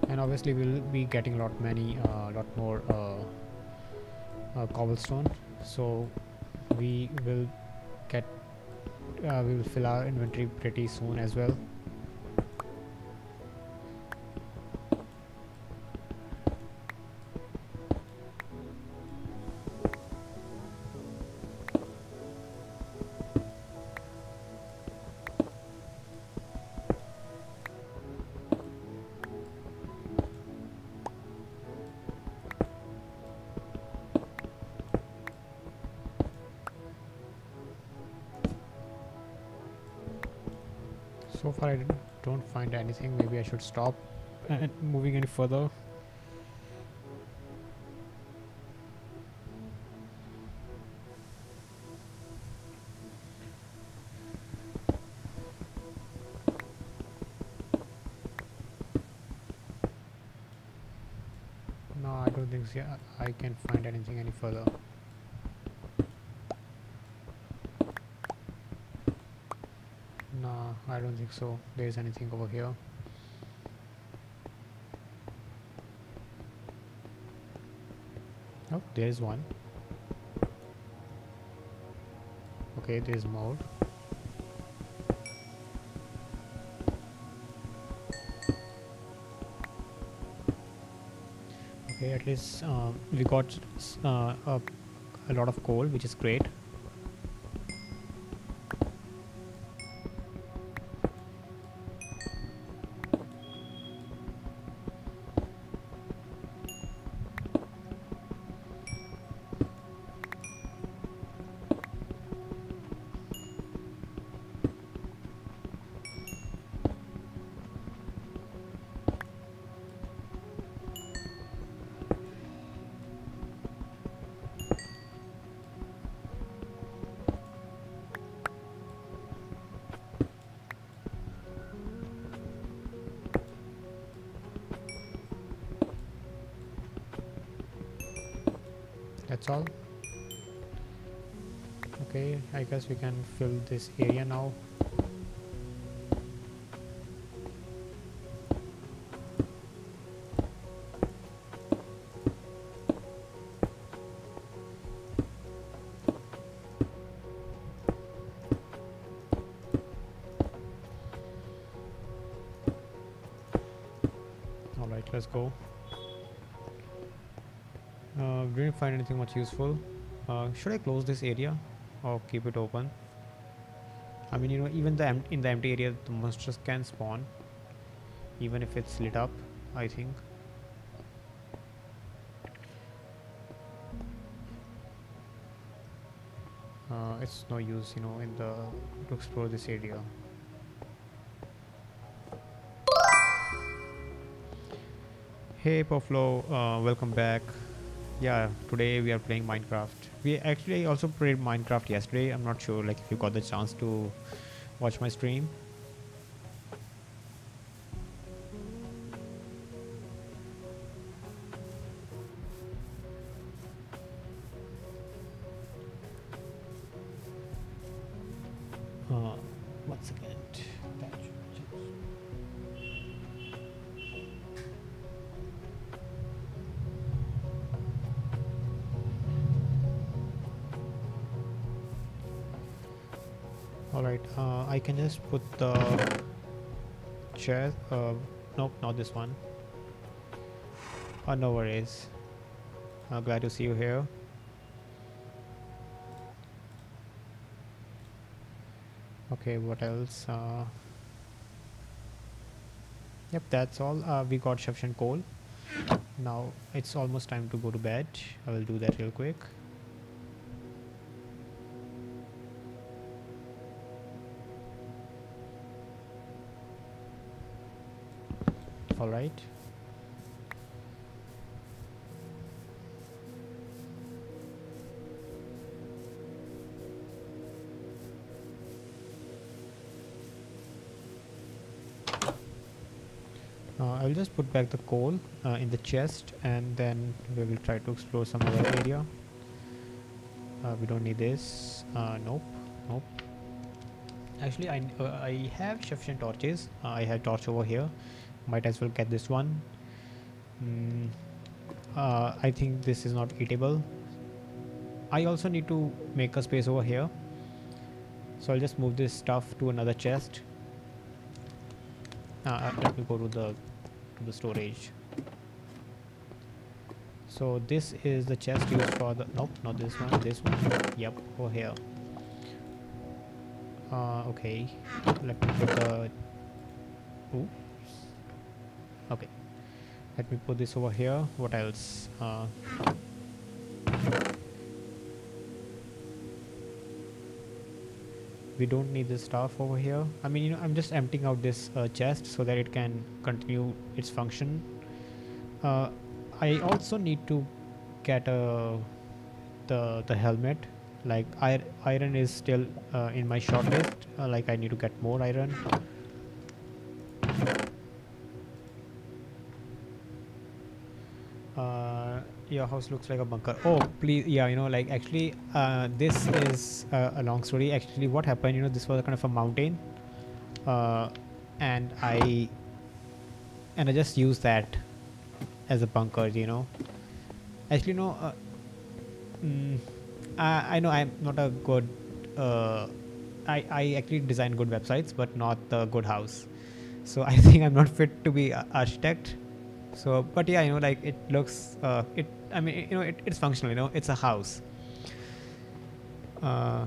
And obviously we'll be getting a lot many a uh, lot more uh, uh, cobblestone. So we will get uh, we will fill our inventory pretty soon as well I should stop and moving any further. No I don't think so. I can find anything any further. No I don't think so. There's anything over here oh there is one. Okay there's more okay at least uh, we got uh, a, a lot of coal which is great guess we can fill this area now. All right let's go. Uh, didn't find anything much useful. Uh, should I close this area or keep it open. I mean you know even the in the empty area the monsters can spawn. Even if it's lit up I think. Uh, it's no use you know in the to explore this area. Hey Poflo, uh, welcome back. Yeah today we are playing minecraft we actually also played minecraft yesterday. I'm not sure like if you got the chance to watch my stream put the chair, uh, nope, not this one. Oh, no worries. I'm glad to see you here. Okay, what else? Uh, yep, that's all. Uh, we got sufficient coal. Now it's almost time to go to bed. I will do that real quick. All right. Uh, I'll just put back the coal uh, in the chest and then we will try to explore some other area. Uh, we don't need this. Uh, nope nope. Actually I, uh, I have sufficient torches. Uh, I have torch over here might as well get this one. Mm, uh, I think this is not eatable. I also need to make a space over here. So I'll just move this stuff to another chest. Uh, uh let me go to the to the storage. So this is the chest used for the nope not this one this one. Yep over here. Uh, okay. Let me put the ooh let me put this over here. What else? Uh, we don't need this stuff over here. I mean you know i'm just emptying out this uh, chest so that it can continue its function. Uh, i also need to get a the the helmet. Like iron is still uh, in my short list uh, like i need to get more iron your house looks like a bunker. Oh please yeah you know like actually uh, this is a long story. Actually what happened you know this was a kind of a mountain uh, and i and i just used that as a bunker you know. Actually no uh, mm, I, I know i'm not a good uh, I, I actually design good websites but not the good house. So i think i'm not fit to be architect so but yeah you know like it looks uh, it i mean you know it, it's functional you know it's a house. Uh,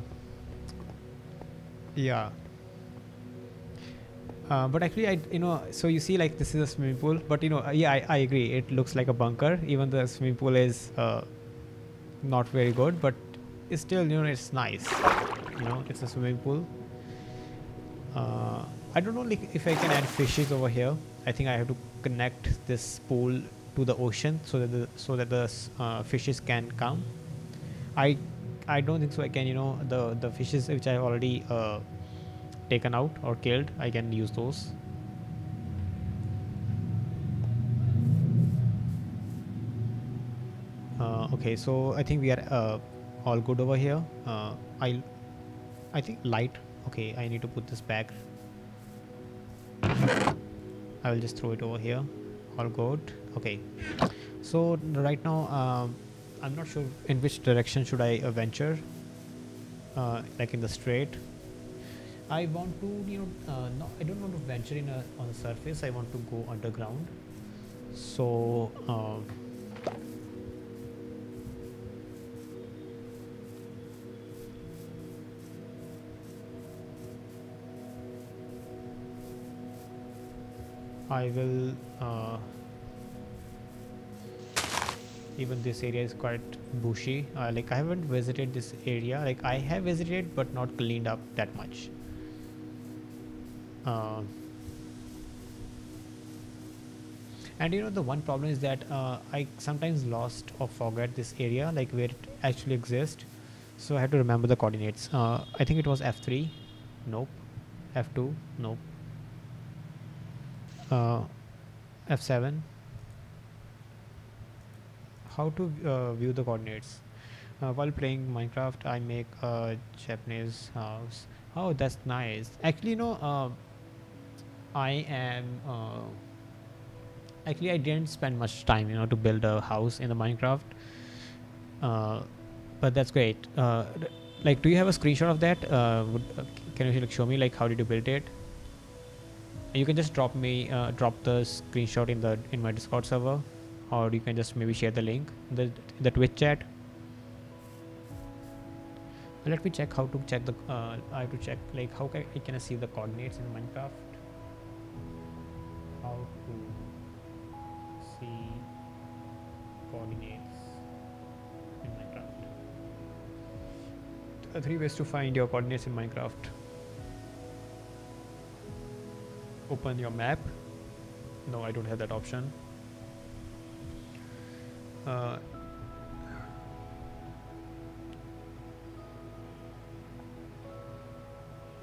yeah. Uh, but actually I you know so you see like this is a swimming pool but you know uh, yeah I, I agree. It looks like a bunker. Even the swimming pool is uh, not very good but it's still you know it's nice. You know it's a swimming pool. Uh, I don't know like if I can add fishes over here. I think I have to connect this pool to the ocean so that the so that the uh, fishes can come. I I don't think so. I can you know the the fishes which I have already uh, taken out or killed I can use those. Uh, okay so I think we are uh, all good over here. Uh, I I think light. Okay I need to put this back I will just throw it over here. All good. Okay. So right now um, I'm not sure in which direction should I uh, venture uh, like in the straight. I want to you know uh, no, I don't want to venture in a, on the surface. I want to go underground. So I will uh, even this area is quite bushy. Uh, like I haven't visited this area. Like I have visited but not cleaned up that much. Uh, and you know the one problem is that uh, I sometimes lost or forget this area like where it actually exists. So I have to remember the coordinates. Uh, I think it was F3 nope. F2 nope uh, F7 how to uh, view the coordinates? Uh, while playing Minecraft I make a Japanese house. Oh that's nice. Actually you know uh, I am uh, actually I didn't spend much time you know to build a house in the Minecraft. Uh, but that's great. Like do you have a screenshot of that? Would, can you like show me like how did you build it you can just drop me uh, drop the screenshot in the in my discord server or you can just maybe share the link in the, the twitch chat. Let me check how to check the uh, I have to check like how can I, can I see the coordinates in Minecraft. How to see coordinates in Minecraft. Three ways to find your coordinates in Minecraft open your map. No I don't have that option. Uh,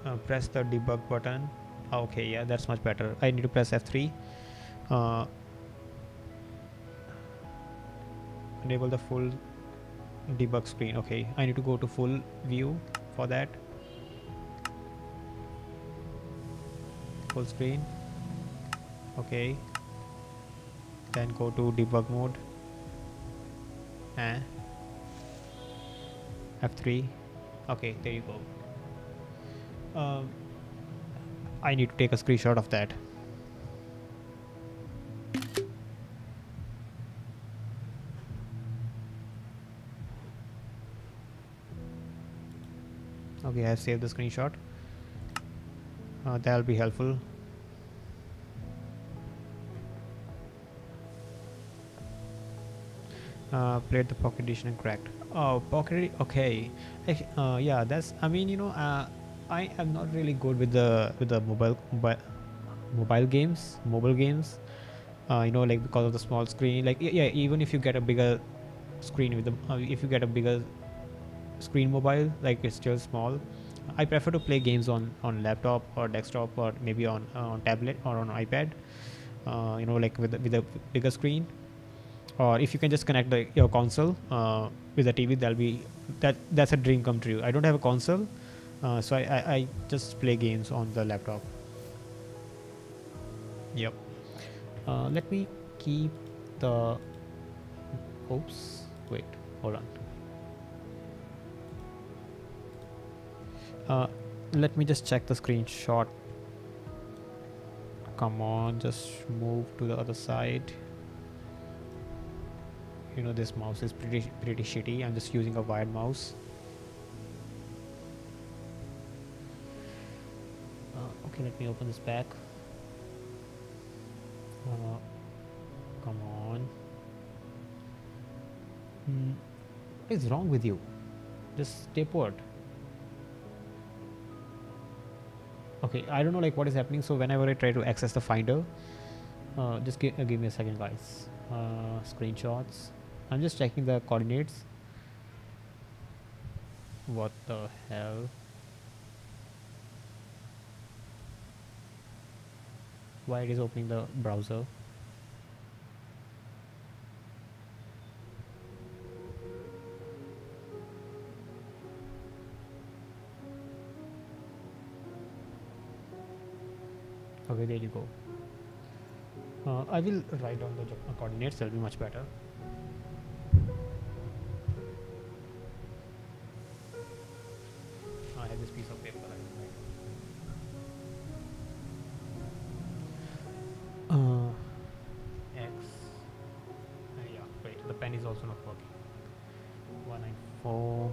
uh, press the debug button. Ah, okay yeah that's much better. I need to press F3 uh, enable the full debug screen. Okay I need to go to full view for that full screen. Okay. Then go to debug mode. And F3 okay there you go. Um, I need to take a screenshot of that. Okay I have saved the screenshot uh, that'll be helpful uh, played the pocket edition and cracked oh pocket okay uh, yeah that's i mean you know uh, I am not really good with the with the mobile mobile, mobile games, mobile games. Uh, you know, like because of the small screen. Like yeah, even if you get a bigger screen with the, uh, if you get a bigger screen mobile, like it's still small. I prefer to play games on on laptop or desktop or maybe on uh, on tablet or on iPad. Uh, you know, like with with a bigger screen. Or if you can just connect the, your console uh, with the TV, that'll be that that's a dream come true. I don't have a console, uh, so I, I, I just play games on the laptop. Yep. Uh, let me keep the. Oops. Wait. Hold on. Uh, let me just check the screenshot. Come on, just move to the other side. You know this mouse is pretty pretty shitty. I'm just using a wired mouse. Uh, okay, let me open this back. Uh, come on. Hmm. What is wrong with you? Just stay put. Okay i don't know like what is happening. So whenever i try to access the finder uh, just give, uh, give me a second guys. Uh, screenshots. I'm just checking the coordinates. What the hell? Why it is opening the browser okay there you go. Uh, I will write down the coordinates. That'll be much better. I have this piece of paper uh, X. Uh, yeah wait the pen is also not working. 194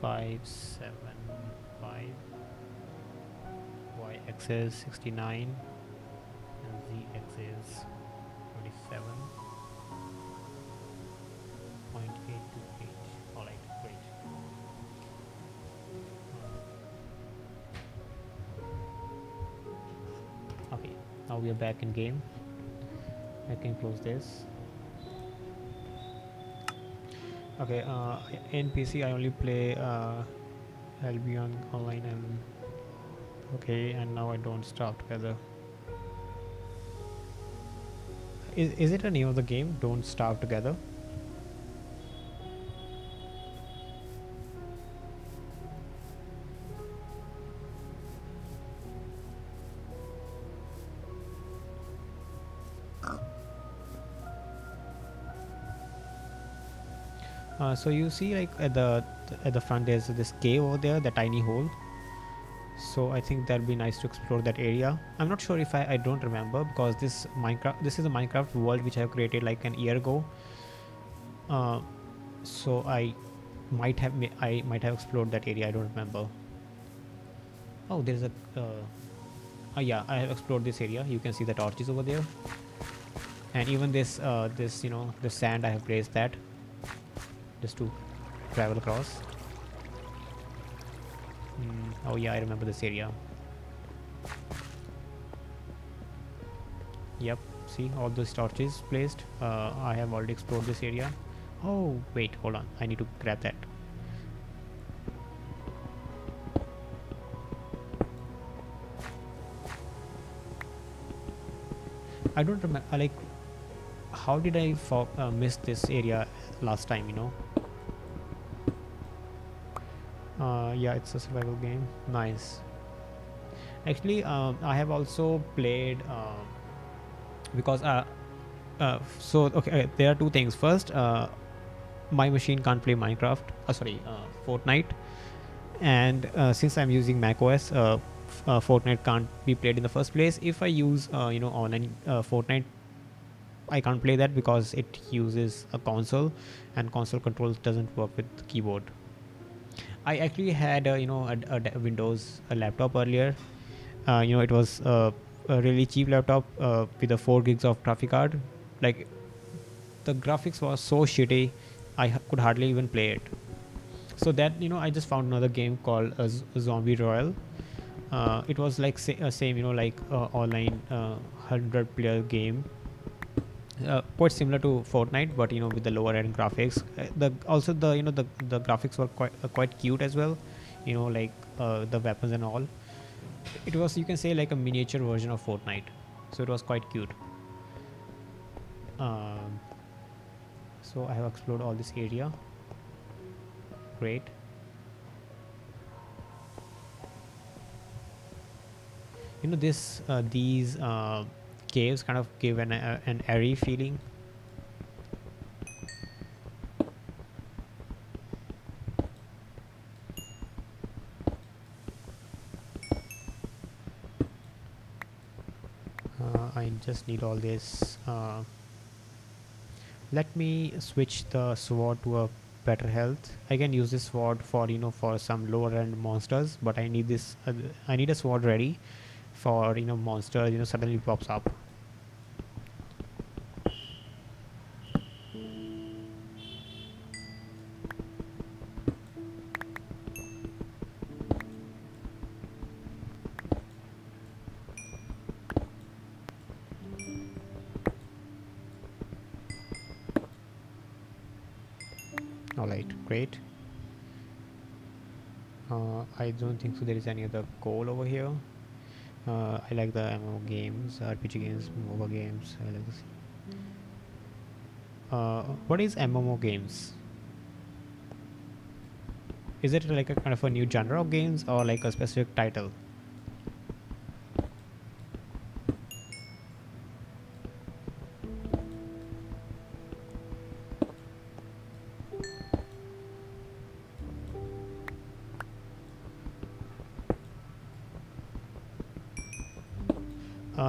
5 7 y is 69 and z is 27 all right great. Okay now we are back in game. I can close this. Okay uh, in PC I only play uh, Albion online and okay and now I don't stop together. Is, is it a name of the game? Don't starve together? Uh, so you see like at the at the front there's this cave over there the tiny hole so I think that'd be nice to explore that area. I'm not sure if I, I don't remember because this Minecraft this is a Minecraft world which I have created like an year ago. Uh, so I might have I might have explored that area. I don't remember. Oh there's a uh, oh yeah I have explored this area. You can see the torches over there. And even this uh, this you know the sand I have placed that just to travel across Mm, oh yeah, I remember this area. Yep, see all those torches placed. Uh, I have already explored this area. Oh, wait, hold on. I need to grab that. I don't remember, like, how did I uh, miss this area last time, you know? Uh, yeah it's a survival game. Nice. Actually um, I have also played uh, because uh, uh, so okay uh, there are two things. First uh, my machine can't play Minecraft uh, sorry Fortnite. And since I'm using Mac OS Fortnite can't be played in the first place. If I use you know online Fortnite I can't play that because it uses a console and console controls doesn't work with keyboard I actually had a, you know a, a Windows a laptop earlier. Uh, you know it was a really cheap laptop uh, with a four gigs of graphic card. Like the graphics was so shitty, I could hardly even play it. so that you know i just found another game called uh, ZombsRoyale uh, it was like sa- uh, same you know like uh, online uh, 100 player game uh, quite similar to Fortnite, but you know with the lower end graphics. Uh, the also the you know the the graphics were quite uh, quite cute as well. You know like uh, the weapons and all. It was you can say like a miniature version of Fortnite, so it was quite cute. Um, so I have explored all this area. Great. You know this uh, these. Caves kind of give an, uh, an airy feeling. Uh, I just need all this uh, let me switch the sword to a better health. I can use this sword for you know for some lower end monsters but I need this uh, I need a sword ready for you know monster you know suddenly pops up. All right great. Uh, I don't think so there is any other goal over here uh, I like the MMO games RPG games MOBA games I like this uh, what is MMO games? Is it like a kind of a new genre of games or like a specific title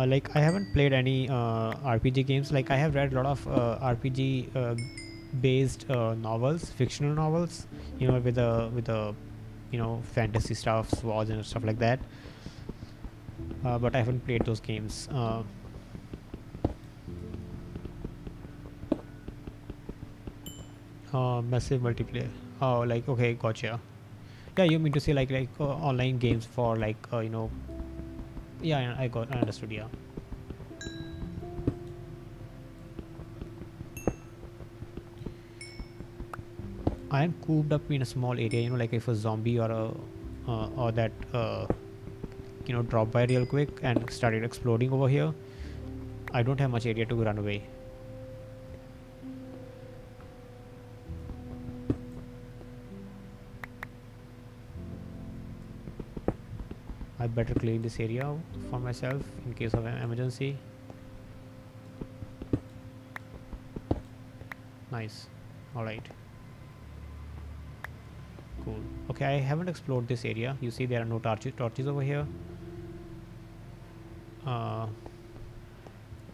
like I haven't played any uh, RPG games. Like I have read a lot of uh, RPG uh, based uh, novels, fictional novels. You know, with the with the you know fantasy stuff, swords and stuff like that. Uh, but I haven't played those games. massive multiplayer. Oh, like okay, gotcha. Yeah, you mean to say like like online games for like you know yeah i got i understood yeah I am cooped up in a small area, you know, like if a zombie or a uh, or that uh, you know drop by real quick and started exploding over here. I don't have much area to run away. I better clean this area for myself in case of an emergency nice alright okay I haven't explored this area. You see there are no torches, torches over here. Uh,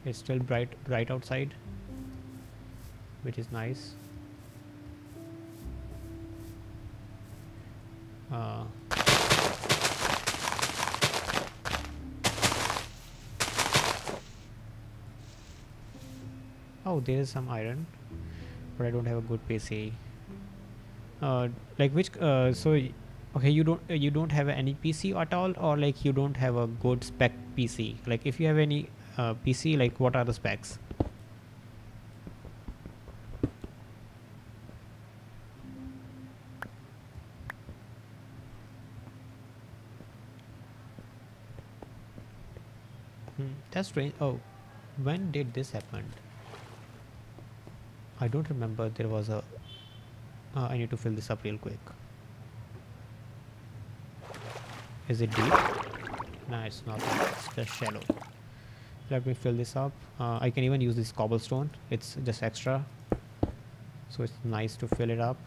it's still bright bright outside which is nice. Uh, oh there is some iron but I don't have a good PC like which uh, so okay you don't uh, you don't have any PC at all or like you don't have a good spec PC like if you have any uh, PC like what are the specs? Hmm, that's strange. Oh when did this happen? I don't remember. There was a. Uh, I need to fill this up real quick. Is it deep? No, it's not. It's just shallow. Let me fill this up. Uh, I can even use this cobblestone. It's just extra. So it's nice to fill it up.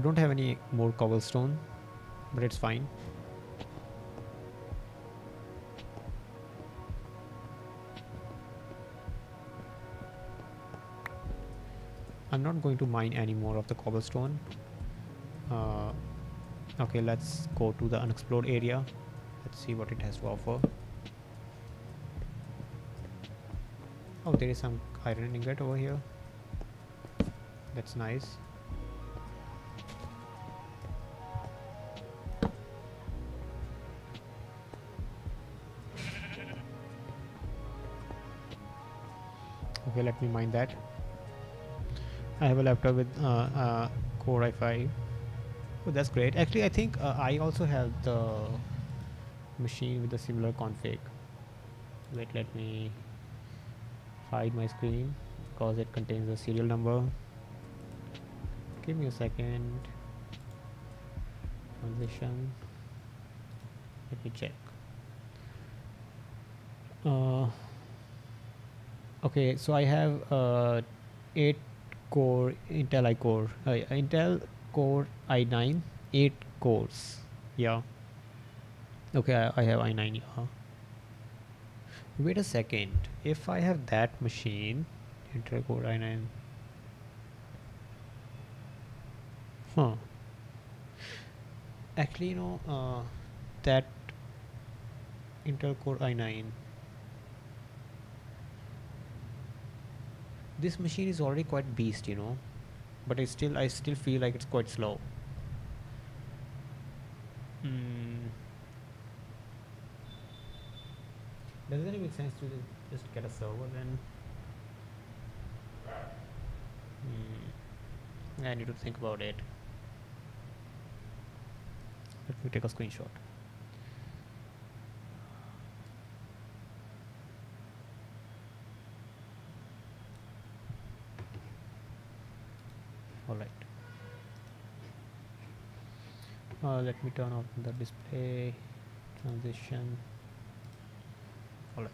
I don't have any more cobblestone, but it's fine. I'm not going to mine any more of the cobblestone. Uh, okay let's go to the unexplored area let's see what it has to offer oh there is some iron ingot over here that's nice okay let me mind that. I have a laptop with uh, uh, Core i5 oh that's great. Actually I think uh, I also have the machine with a similar config. Wait let me hide my screen because it contains a serial number. Give me a second. Transition. Let me check. Uh, okay so I have uh, 8 core Intel i core. Uh, Intel core i9 8 cores. Yeah. Okay I, I have i9 yeah. Wait a second. If I have that machine Intel core i9 huh. Actually you know uh, that Intel core i9 this machine is already quite beast you know. But I still I still feel like it's quite slow. Mm. does it make sense to just get a server then? Mm. I need to think about it. Let me take a screenshot all right uh, let me turn off the display transition. All right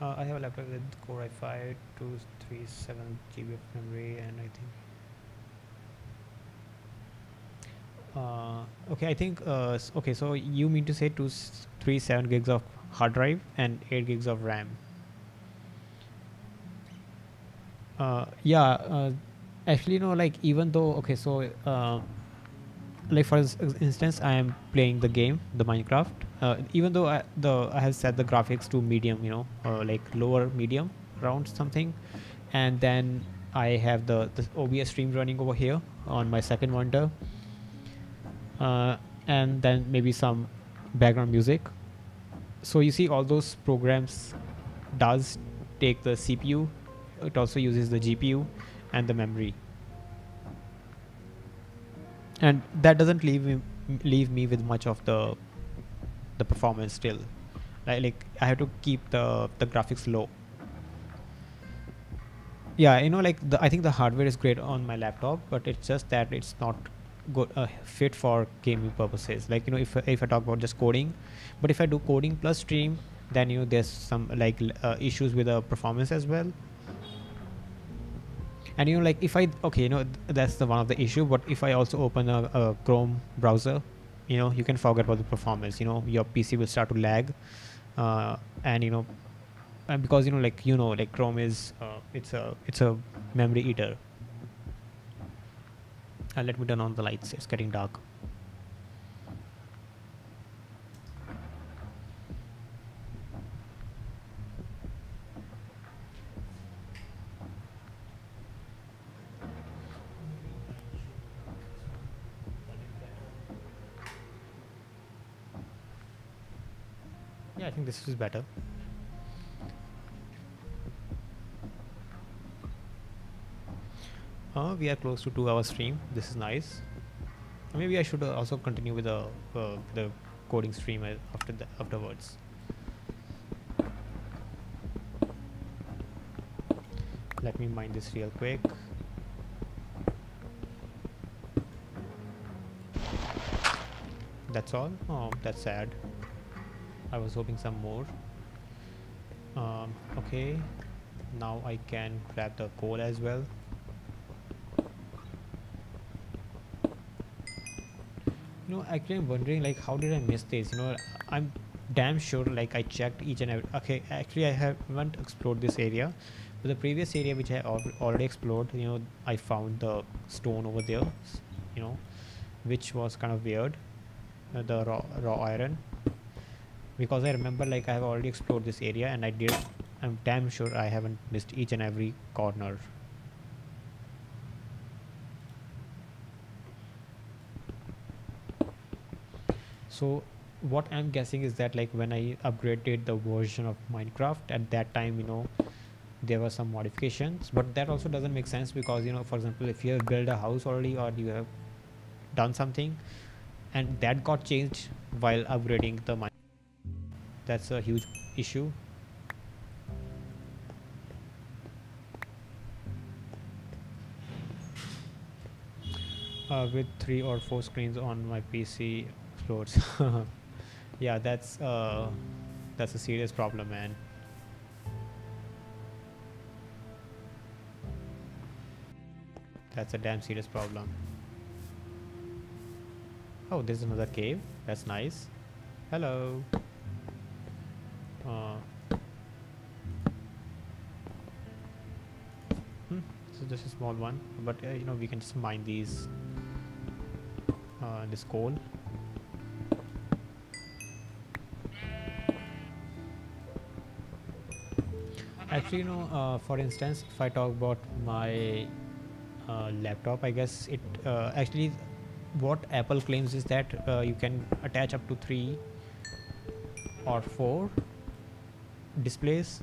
uh, I have a laptop with Core i5 237 GB of memory and I think uh, okay I think uh, okay so you mean to say 237 gigs of hard drive and 8 gigs of RAM? Uh, yeah uh, actually no like even though okay so uh, like for instance i am playing the game the minecraft uh, even though I, the i have set the graphics to medium you know uh, like lower medium around something and then i have the, the obs stream running over here on my second monitor uh, and then maybe some background music. So you see all those programs does take the cpu it also uses the gpu and the memory. And that doesn't leave me leave me with much of the the performance still. Like, like i have to keep the the graphics low. Yeah you know like the i think the hardware is great on my laptop but it's just that it's not good uh, fit for gaming purposes. Like you know if if i talk about just coding but if i do coding plus stream then you know there's some like uh, issues with the performance as well and you know like if i okay you know that's the one of the issue but if i also open a, a, chrome browser you know you can forget about the performance you know your pc will start to lag uh, and you know and because you know like you know like chrome is uh, it's a it's a memory eater. And let me turn on the lights it's getting dark yeah I think this is better. Uh, we are close to two hour stream. This is nice. Maybe I should uh, also continue with the uh, the coding stream uh, after the afterwards. Let me mind this real quick. That's all. Oh that's sad I was hoping some more. Um, okay. Now I can grab the coal as well. You know actually I'm wondering like how did I miss this? You know I'm damn sure like I checked each and every okay actually I haven't explored this area. But the previous area which I already explored you know I found the stone over there you know which was kind of weird. Uh, the raw, raw iron because I remember like I have already explored this area and I did I'm damn sure I haven't missed each and every corner. So what I'm guessing is that like when I upgraded the version of Minecraft at that time you know there were some modifications but that also doesn't make sense because you know for example if you have built a house already or you have done something and that got changed while upgrading the mine that's a huge issue. Uh, with three or four screens on my PC explodes yeah that's uh that's a serious problem man. That's a damn serious problem. Oh there's another cave? That's nice. Hello uh, hmm, so just a small one but uh, you know we can just mine these uh, this coal. Actually you know uh, for instance if I talk about my uh, laptop I guess it uh, actually what Apple claims is that uh, you can attach up to three or four displays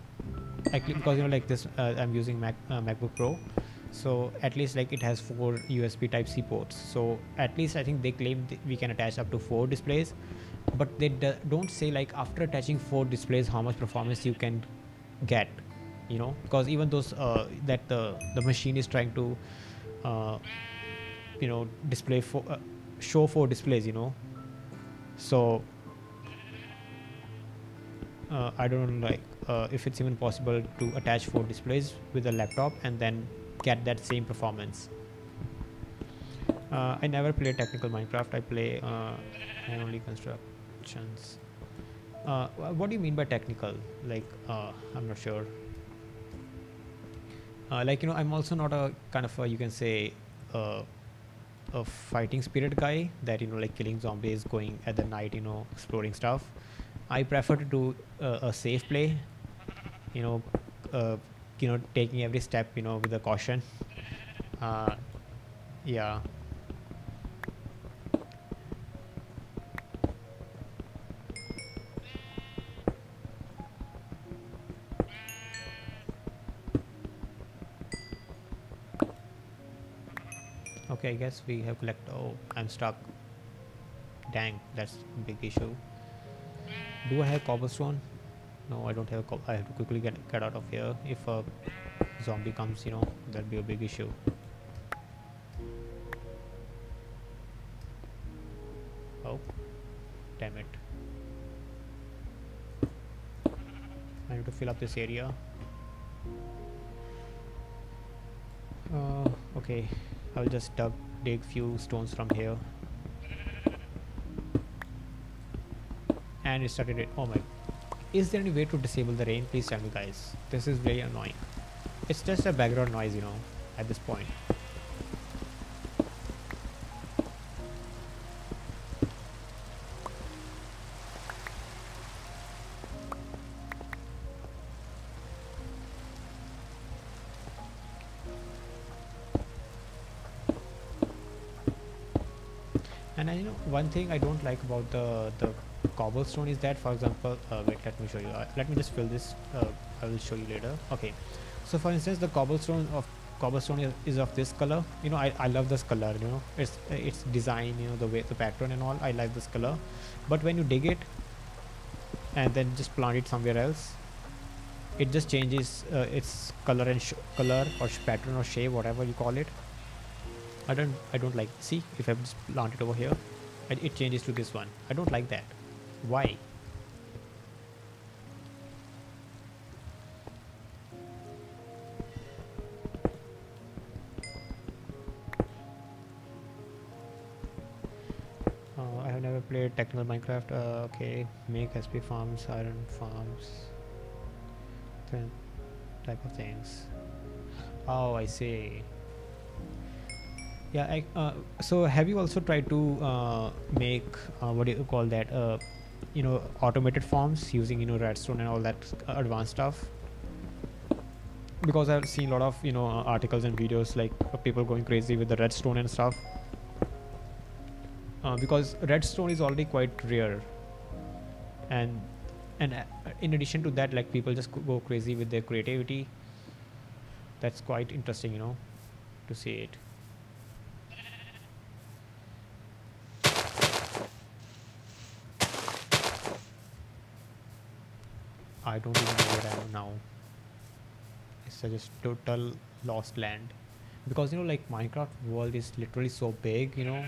because you know like this uh, I'm using Mac uh, MacBook Pro. So at least like it has four USB type C ports. So at least I think they claim we can attach up to four displays. But they don't say like after attaching four displays how much performance you can get you know? Because even those uh, that the the machine is trying to uh, you know display for uh, show four displays you know? So uh, I don't know like uh, if it's even possible to attach four displays with a laptop and then get that same performance. Uh, I never play technical Minecraft. I play uh, only constructions. Uh, what do you mean by technical? Like uh, I'm not sure. Uh, like you know I'm also not a kind of a, you can say uh, a fighting spirit guy that you know like killing zombies going at the night you know exploring stuff I prefer to do uh, a safe play you know uh, you know taking every step you know with a caution. Uh, yeah. Okay I guess we have collected oh I'm stuck. Dang that's a big issue do I have cobblestone? No I don't have I have to quickly get, get out of here. If a zombie comes you know that'll be a big issue. Oh damn it. I need to fill up this area. Uh, okay. I'll just dug, dig few stones from here and it started it. Oh my. Is there any way to disable the rain? Please tell me guys. This is very annoying. It's just a background noise you know at this point. And I you know one thing I don't like about the the cobblestone is that for example uh, wait let me show you. Uh, let me just fill this uh, I will show you later. Okay. So for instance the cobblestone of cobblestone is, is, of this color. You know I, I love this color you know. It's it's design you know the way the pattern and all. I like this color. But when you dig it and then just plant it somewhere else it just changes uh, its color and color or pattern or shape whatever you call it. I don't I don't like see if I just plant it over here it changes to this one. I don't like that why? Uh, I have never played technical Minecraft. Uh, okay, make XP farms, iron farms, then type of things. Oh, I see. Yeah. I, uh, so have you also tried to uh, make uh, what do you call that? You know, automated forms using you know Redstone and all that uh, advanced stuff. Because I've seen a lot of you know uh, articles and videos like people going crazy with the Redstone and stuff. Uh, because Redstone is already quite rare, and and uh, in addition to that, like people just go crazy with their creativity. That's quite interesting, you know, to see it. I don't even know where I am now. It's just total lost land. Because you know, like Minecraft world is literally so big, you know.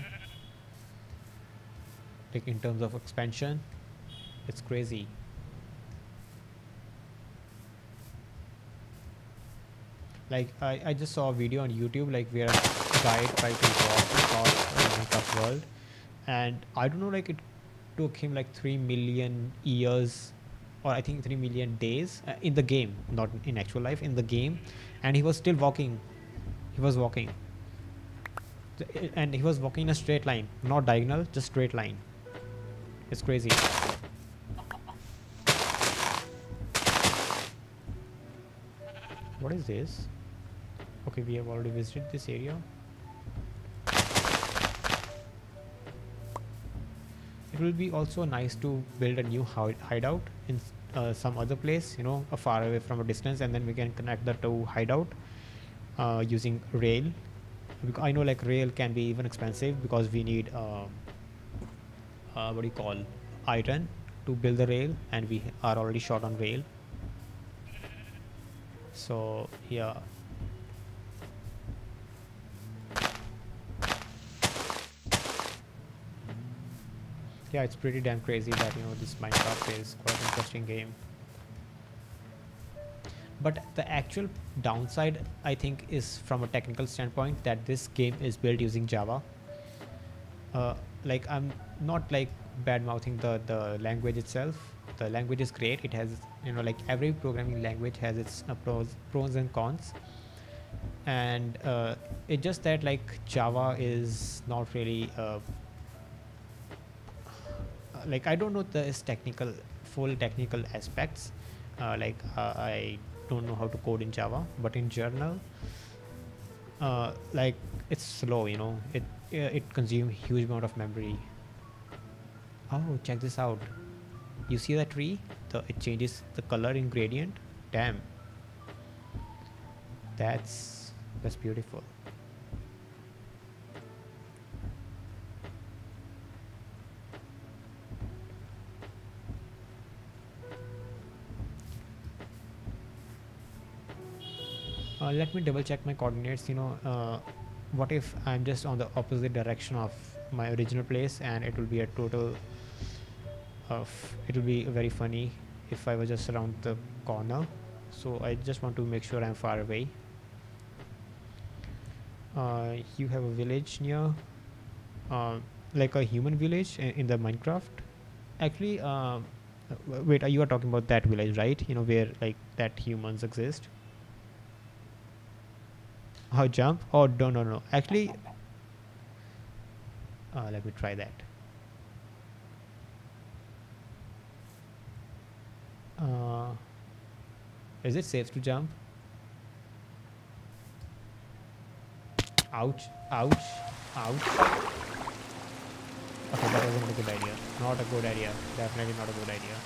Like in terms of expansion, it's crazy. Like I, I just saw a video on YouTube like where a guy tried to walk across Minecraft world, and I don't know like it took him like three million years or I think 3 million days uh, in the game, not in actual life, in the game, and he was still walking. He was walking. And he was walking in a straight line, not diagonal, just straight line. It's crazy. What is this? Okay, we have already visited this area. It will be also nice to build a new hideout in uh, some other place you know uh, far away from a distance and then we can connect the two hideout uh, using rail. I know like rail can be even expensive because we need um, uh, what do you call iron to build the rail and we are already short on rail. So yeah yeah it's pretty damn crazy that you know this minecraft is quite an interesting game. But the actual downside i think is from a technical standpoint that this game is built using java. Uh, like i'm not like bad mouthing the the language itself. The language is great. It has you know like every programming language has its uh, pros pros and cons. And uh, it's just that like java is not really uh, like I don't know the technical full technical aspects. Uh, like uh, I don't know how to code in Java, but in journal, uh, like it's slow. You know, it uh, it consumes huge amount of memory. Oh, check this out! You see that tree? The it changes the color in gradient. Damn, that's that's beautiful. Uh, let me double check my coordinates. You know, uh, what if I'm just on the opposite direction of my original place, and it will be a total of. It will be very funny if I was just around the corner. So I just want to make sure I'm far away. Uh, you have a village near, uh, like a human village in the Minecraft. Actually, uh, wait, uh, you are talking about that village, right? You know where like that humans exist. How jump? Oh no no no. Actually, uh, let me try that. Uh, is it safe to jump? Ouch! Ouch! Ouch! Okay, that wasn't a good idea. Not a good idea. Definitely not a good idea.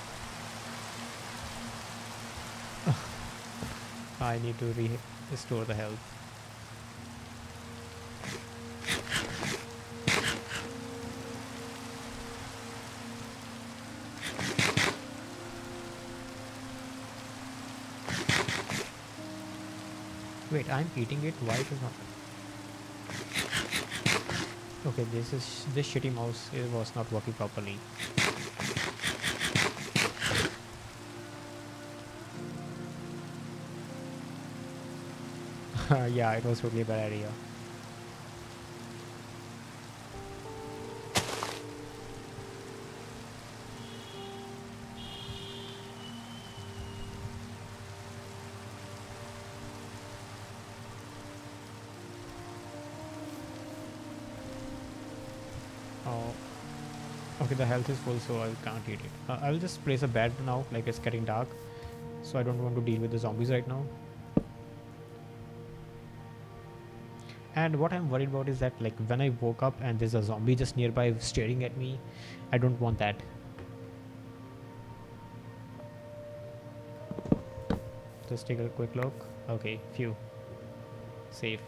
I need to re- restore the health. Wait, I'm eating it. Why it is not? Okay, this is this shitty mouse it was not working properly. yeah, it was totally bad idea. The health is full, so I can't eat it. Uh, I will just place a bed now, like it's getting dark. So I don't want to deal with the zombies right now. And what I'm worried about is that like when I woke up and there's a zombie just nearby staring at me, I don't want that. Just take a quick look. Okay, phew. Safe.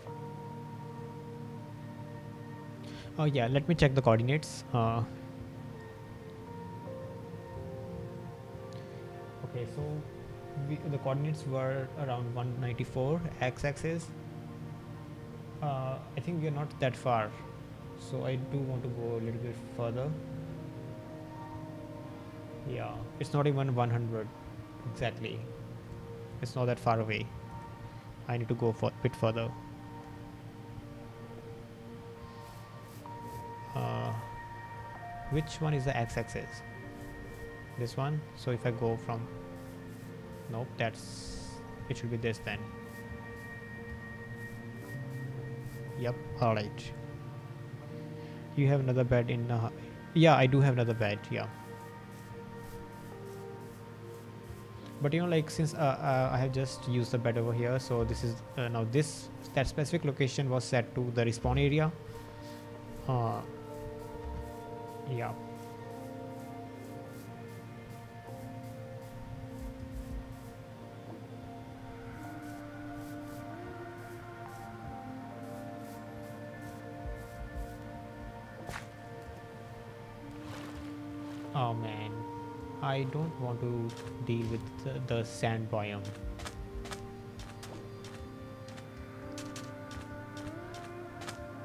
Oh yeah, let me check the coordinates. Uh, okay, so we, the coordinates were around 194 x-axis. Uh, I think we are not that far, so I do want to go a little bit further. Yeah, it's not even 100 exactly. It's not that far away. I need to go for a bit further. Uh, which one is the x-axis? This one. So if I go from, nope, that's it should be this then. Yep. All right. You have another bed in. Uh, yeah, I do have another bed. Yeah. but you know like since uh, uh, I have just used the bed over here so this is uh, now this that specific location was set to the respawn area uh, yeah I don't want to deal with the, the sand biome.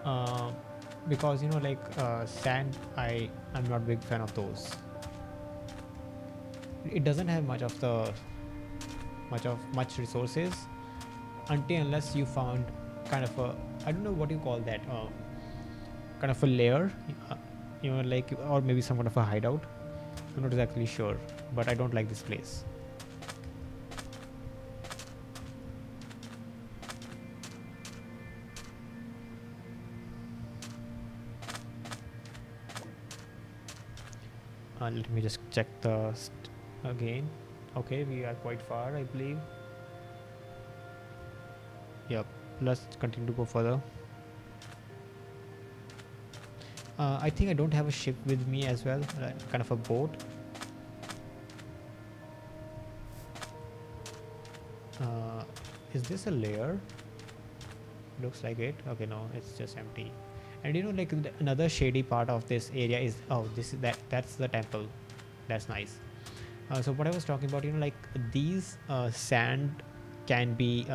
Uh, because you know like uh, sand I I'm not a big fan of those it doesn't have much of the much of much resources until unless you found kind of a I don't know what you call that uh, kind of a layer uh, you know like or maybe some kind of a hideout I'm not exactly sure, but I don't like this place. Uh, let me just check the again. Okay, we are quite far, I believe. Yep, let's continue to go further. Uh, I think I don't have a ship with me as well, uh, kind of a boat. Uh, is this a layer? Looks like it. Okay, no, it's just empty. And you know, like another shady part of this area is oh, this is that that's the temple. That's nice. Uh, so what I was talking about, you know, like these uh, sand can be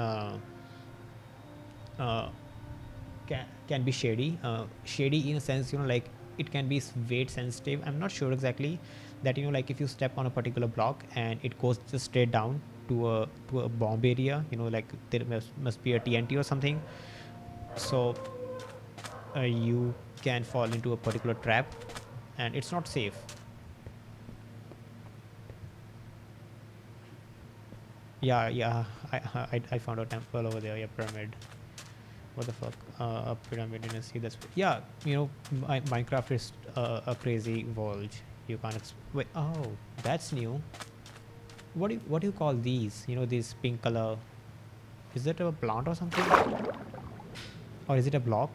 can, can be shady uh, shady in a sense you know like it can be weight sensitive. I'm not sure exactly that you know like if you step on a particular block and it goes just straight down to a to a bomb area you know like there must, must be a tnt or something. So uh, you can fall into a particular trap and it's not safe. Yeah yeah I, I i found a temple over there yeah pyramid what the fuck? Uh, a pyramid sea that's yeah you know my, minecraft is uh, a crazy world. You can't wait oh that's new. What do you, what do you call these? You know this pink color is that a plant or something? Or is it a block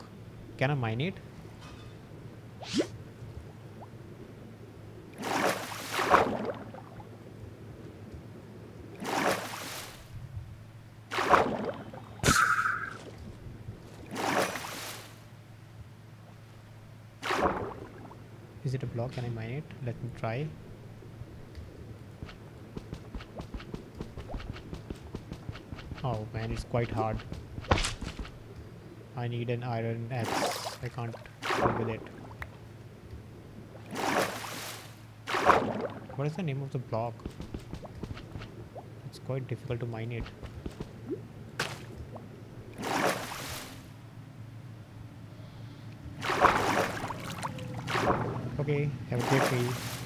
can I mine it let me try. Oh man it's quite hard. I need an iron axe. I can't deal with it. What is the name of the block? It's quite difficult to mine it Okay, have a great day.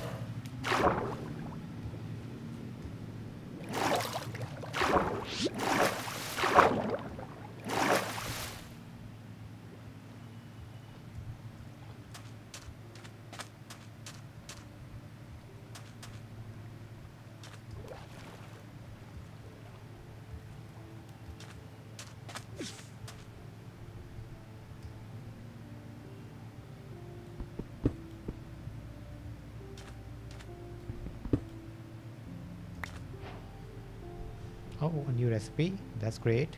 Oh, a new recipe. That's great.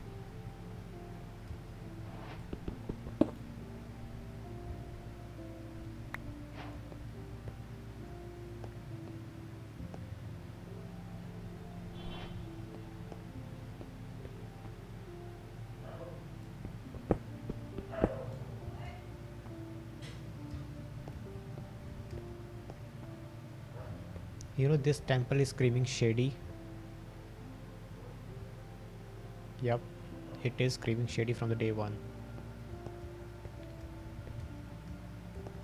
You know, this temple is screaming shady. It is screaming shady from the day one.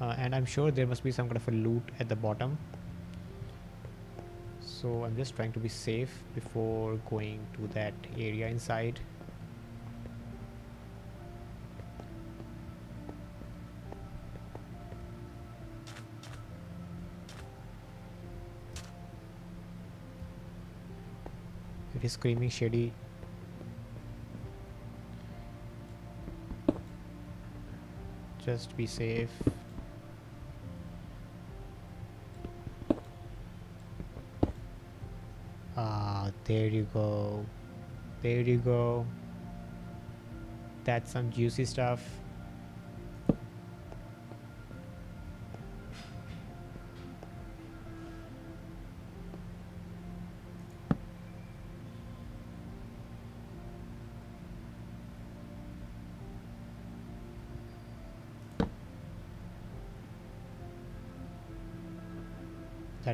Uh, and I'm sure there must be some kind of a loot at the bottom. So I'm just trying to be safe before going to that area inside. It is screaming shady. Just be safe. Ah, there you go. There you go. That's some juicy stuff.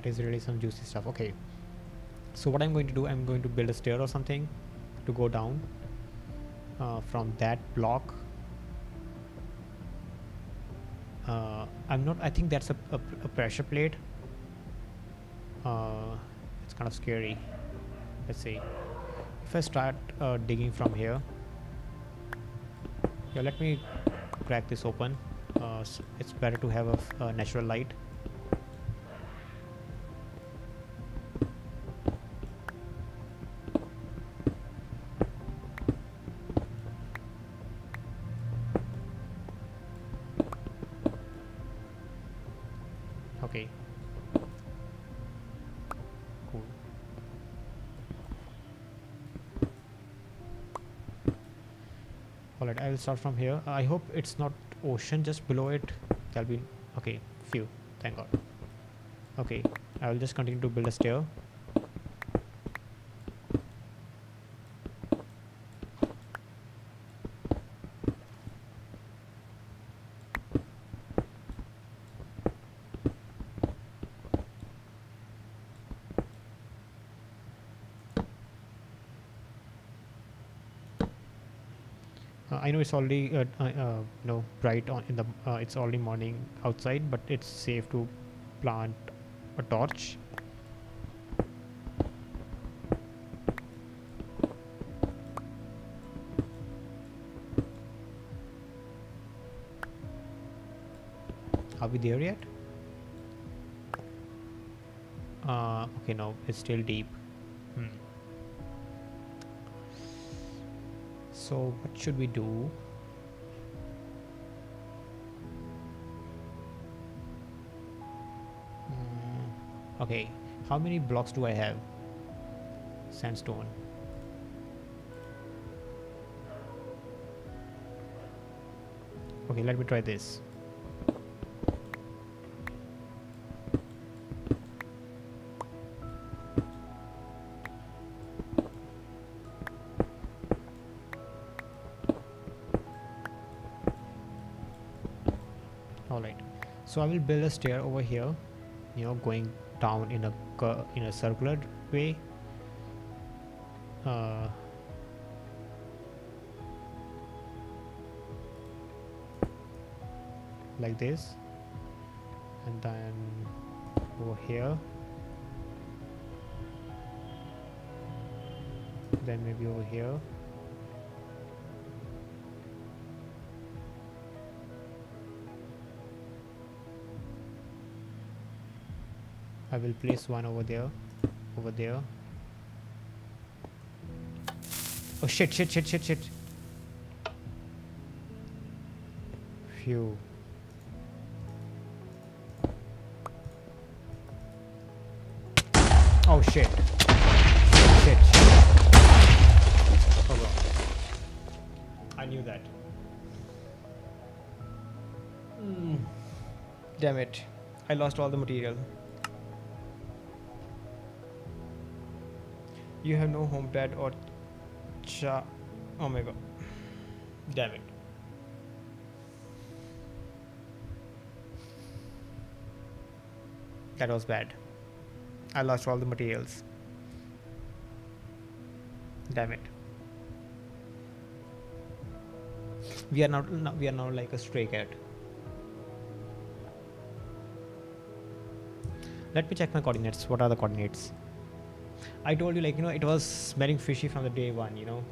That is really some juicy stuff. Okay so what I'm going to do I'm going to build a stair or something to go down uh, from that block. Uh, I'm not I think that's a, a, a pressure plate. Uh, it's kind of scary. Let's see. If I start uh, digging from here yeah let me crack this open. Uh, it's better to have a, a natural light start from here. I hope it's not ocean just below it there'll be okay few thank god. Okay i will just continue to build a stair it's already uh, uh, uh, you know bright on in the it's already morning outside, but it's safe to plant a torch. Are we there yet? Uh, okay, no, it's still deep. So what should we do? Mm, okay, how many blocks do I have? Sandstone. Okay, let me try this. So i will build a stair over here you know going down in a in a circular way. Uh, like this. And then over here. Then maybe over here I will place one over there over there oh shit shit shit shit shit phew oh shit shit, shit. Oh. I knew that. Mm. Damn it. I lost all the material. You have no home pad or cha. Oh my god. Damn it. That was bad. I lost all the materials. Damn it. We are not now we are now like a stray cat. Let me check my coordinates. What are the coordinates? I told you like you know it was smelling fishy from the day one, you know.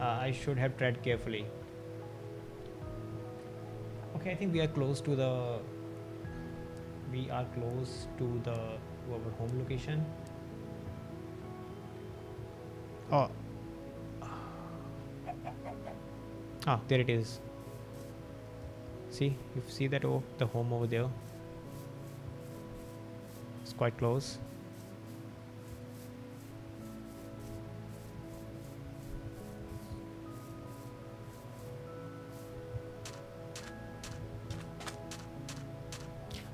Uh, I should have tread carefully. Okay, I think we are close to the we are close to the to our home location. Oh. Ah, there it is. See, you see that oh, the home over there. It's quite close.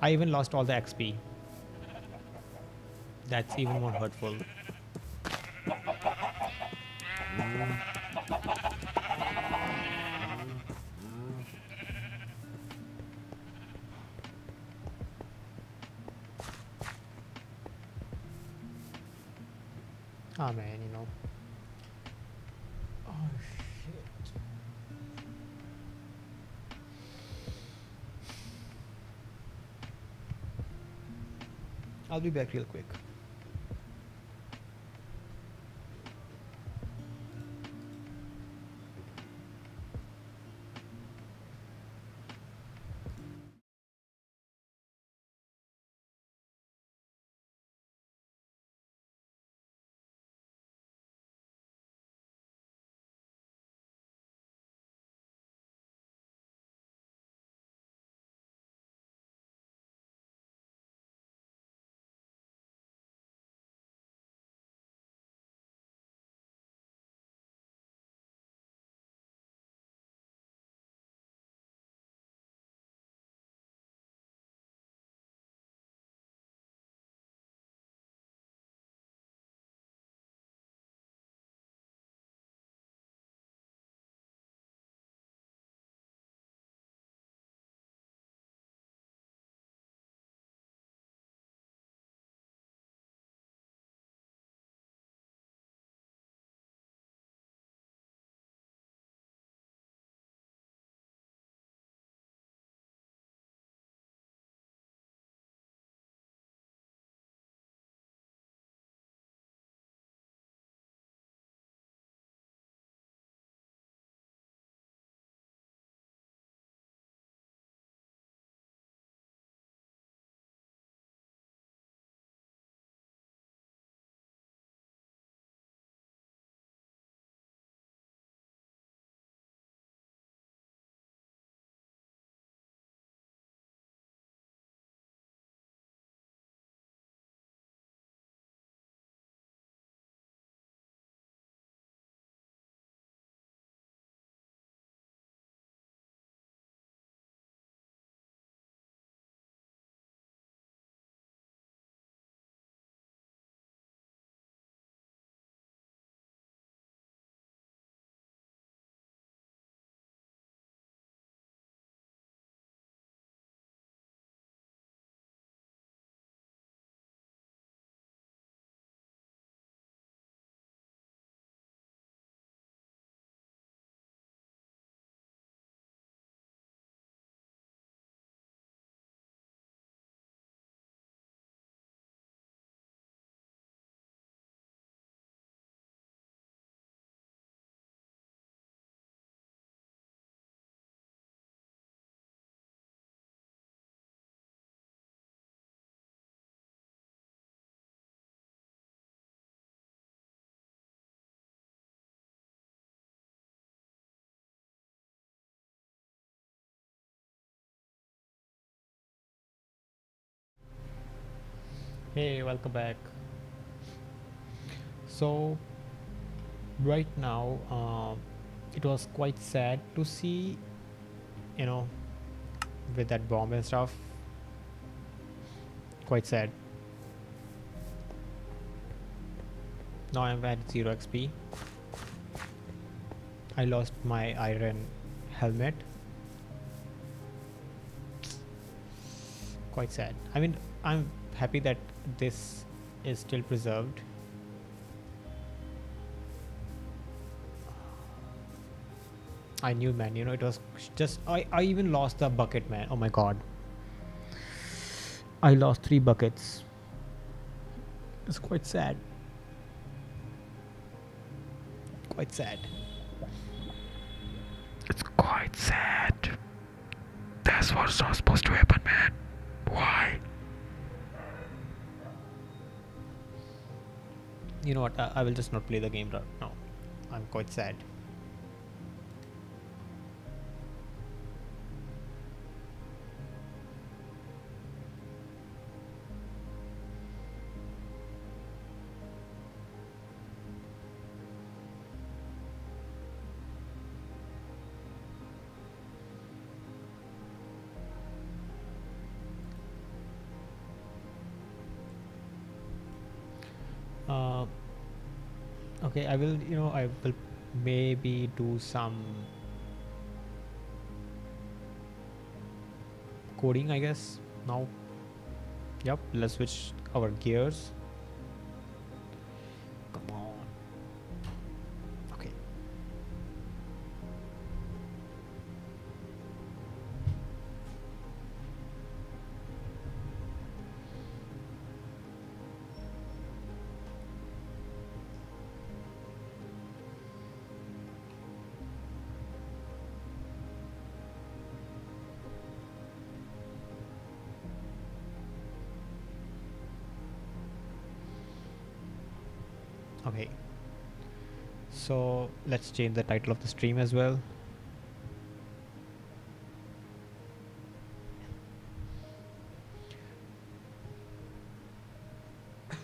I even lost all the XP. That's even more hurtful. Ah man, you know. Oh shit. I'll be back real quick. Hey, welcome back. So, right now um, it was quite sad to see you know with that bomb and stuff quite sad. Now I'm at 0 XP I lost my iron helmet. Quite sad. I mean I'm happy that this is still preserved I knew man you know it was just I, I even lost the bucket man oh my god I lost three buckets it's quite sad quite sad It's quite sad. That's what's not supposed to happen, man. Why? You know what I, I will just not play the game right now. I'm quite sad i will you know i will maybe do some coding i guess now. Yep let's switch our gears change the title of the stream as well.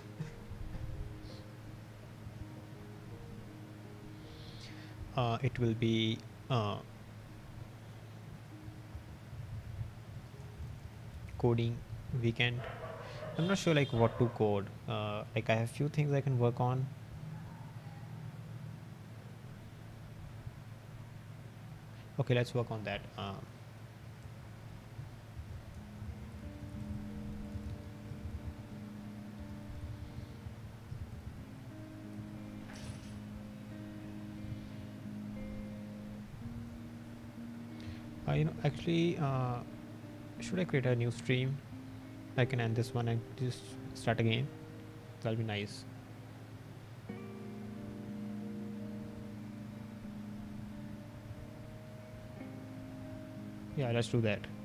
Uh, it will be uh, coding weekend. I'm not sure like what to code. Uh, like i have few things i can work on okay let's work on that. Um, uh, you know actually uh, should I create a new stream? I can end this one and just start again. That'll be nice yeah let's do that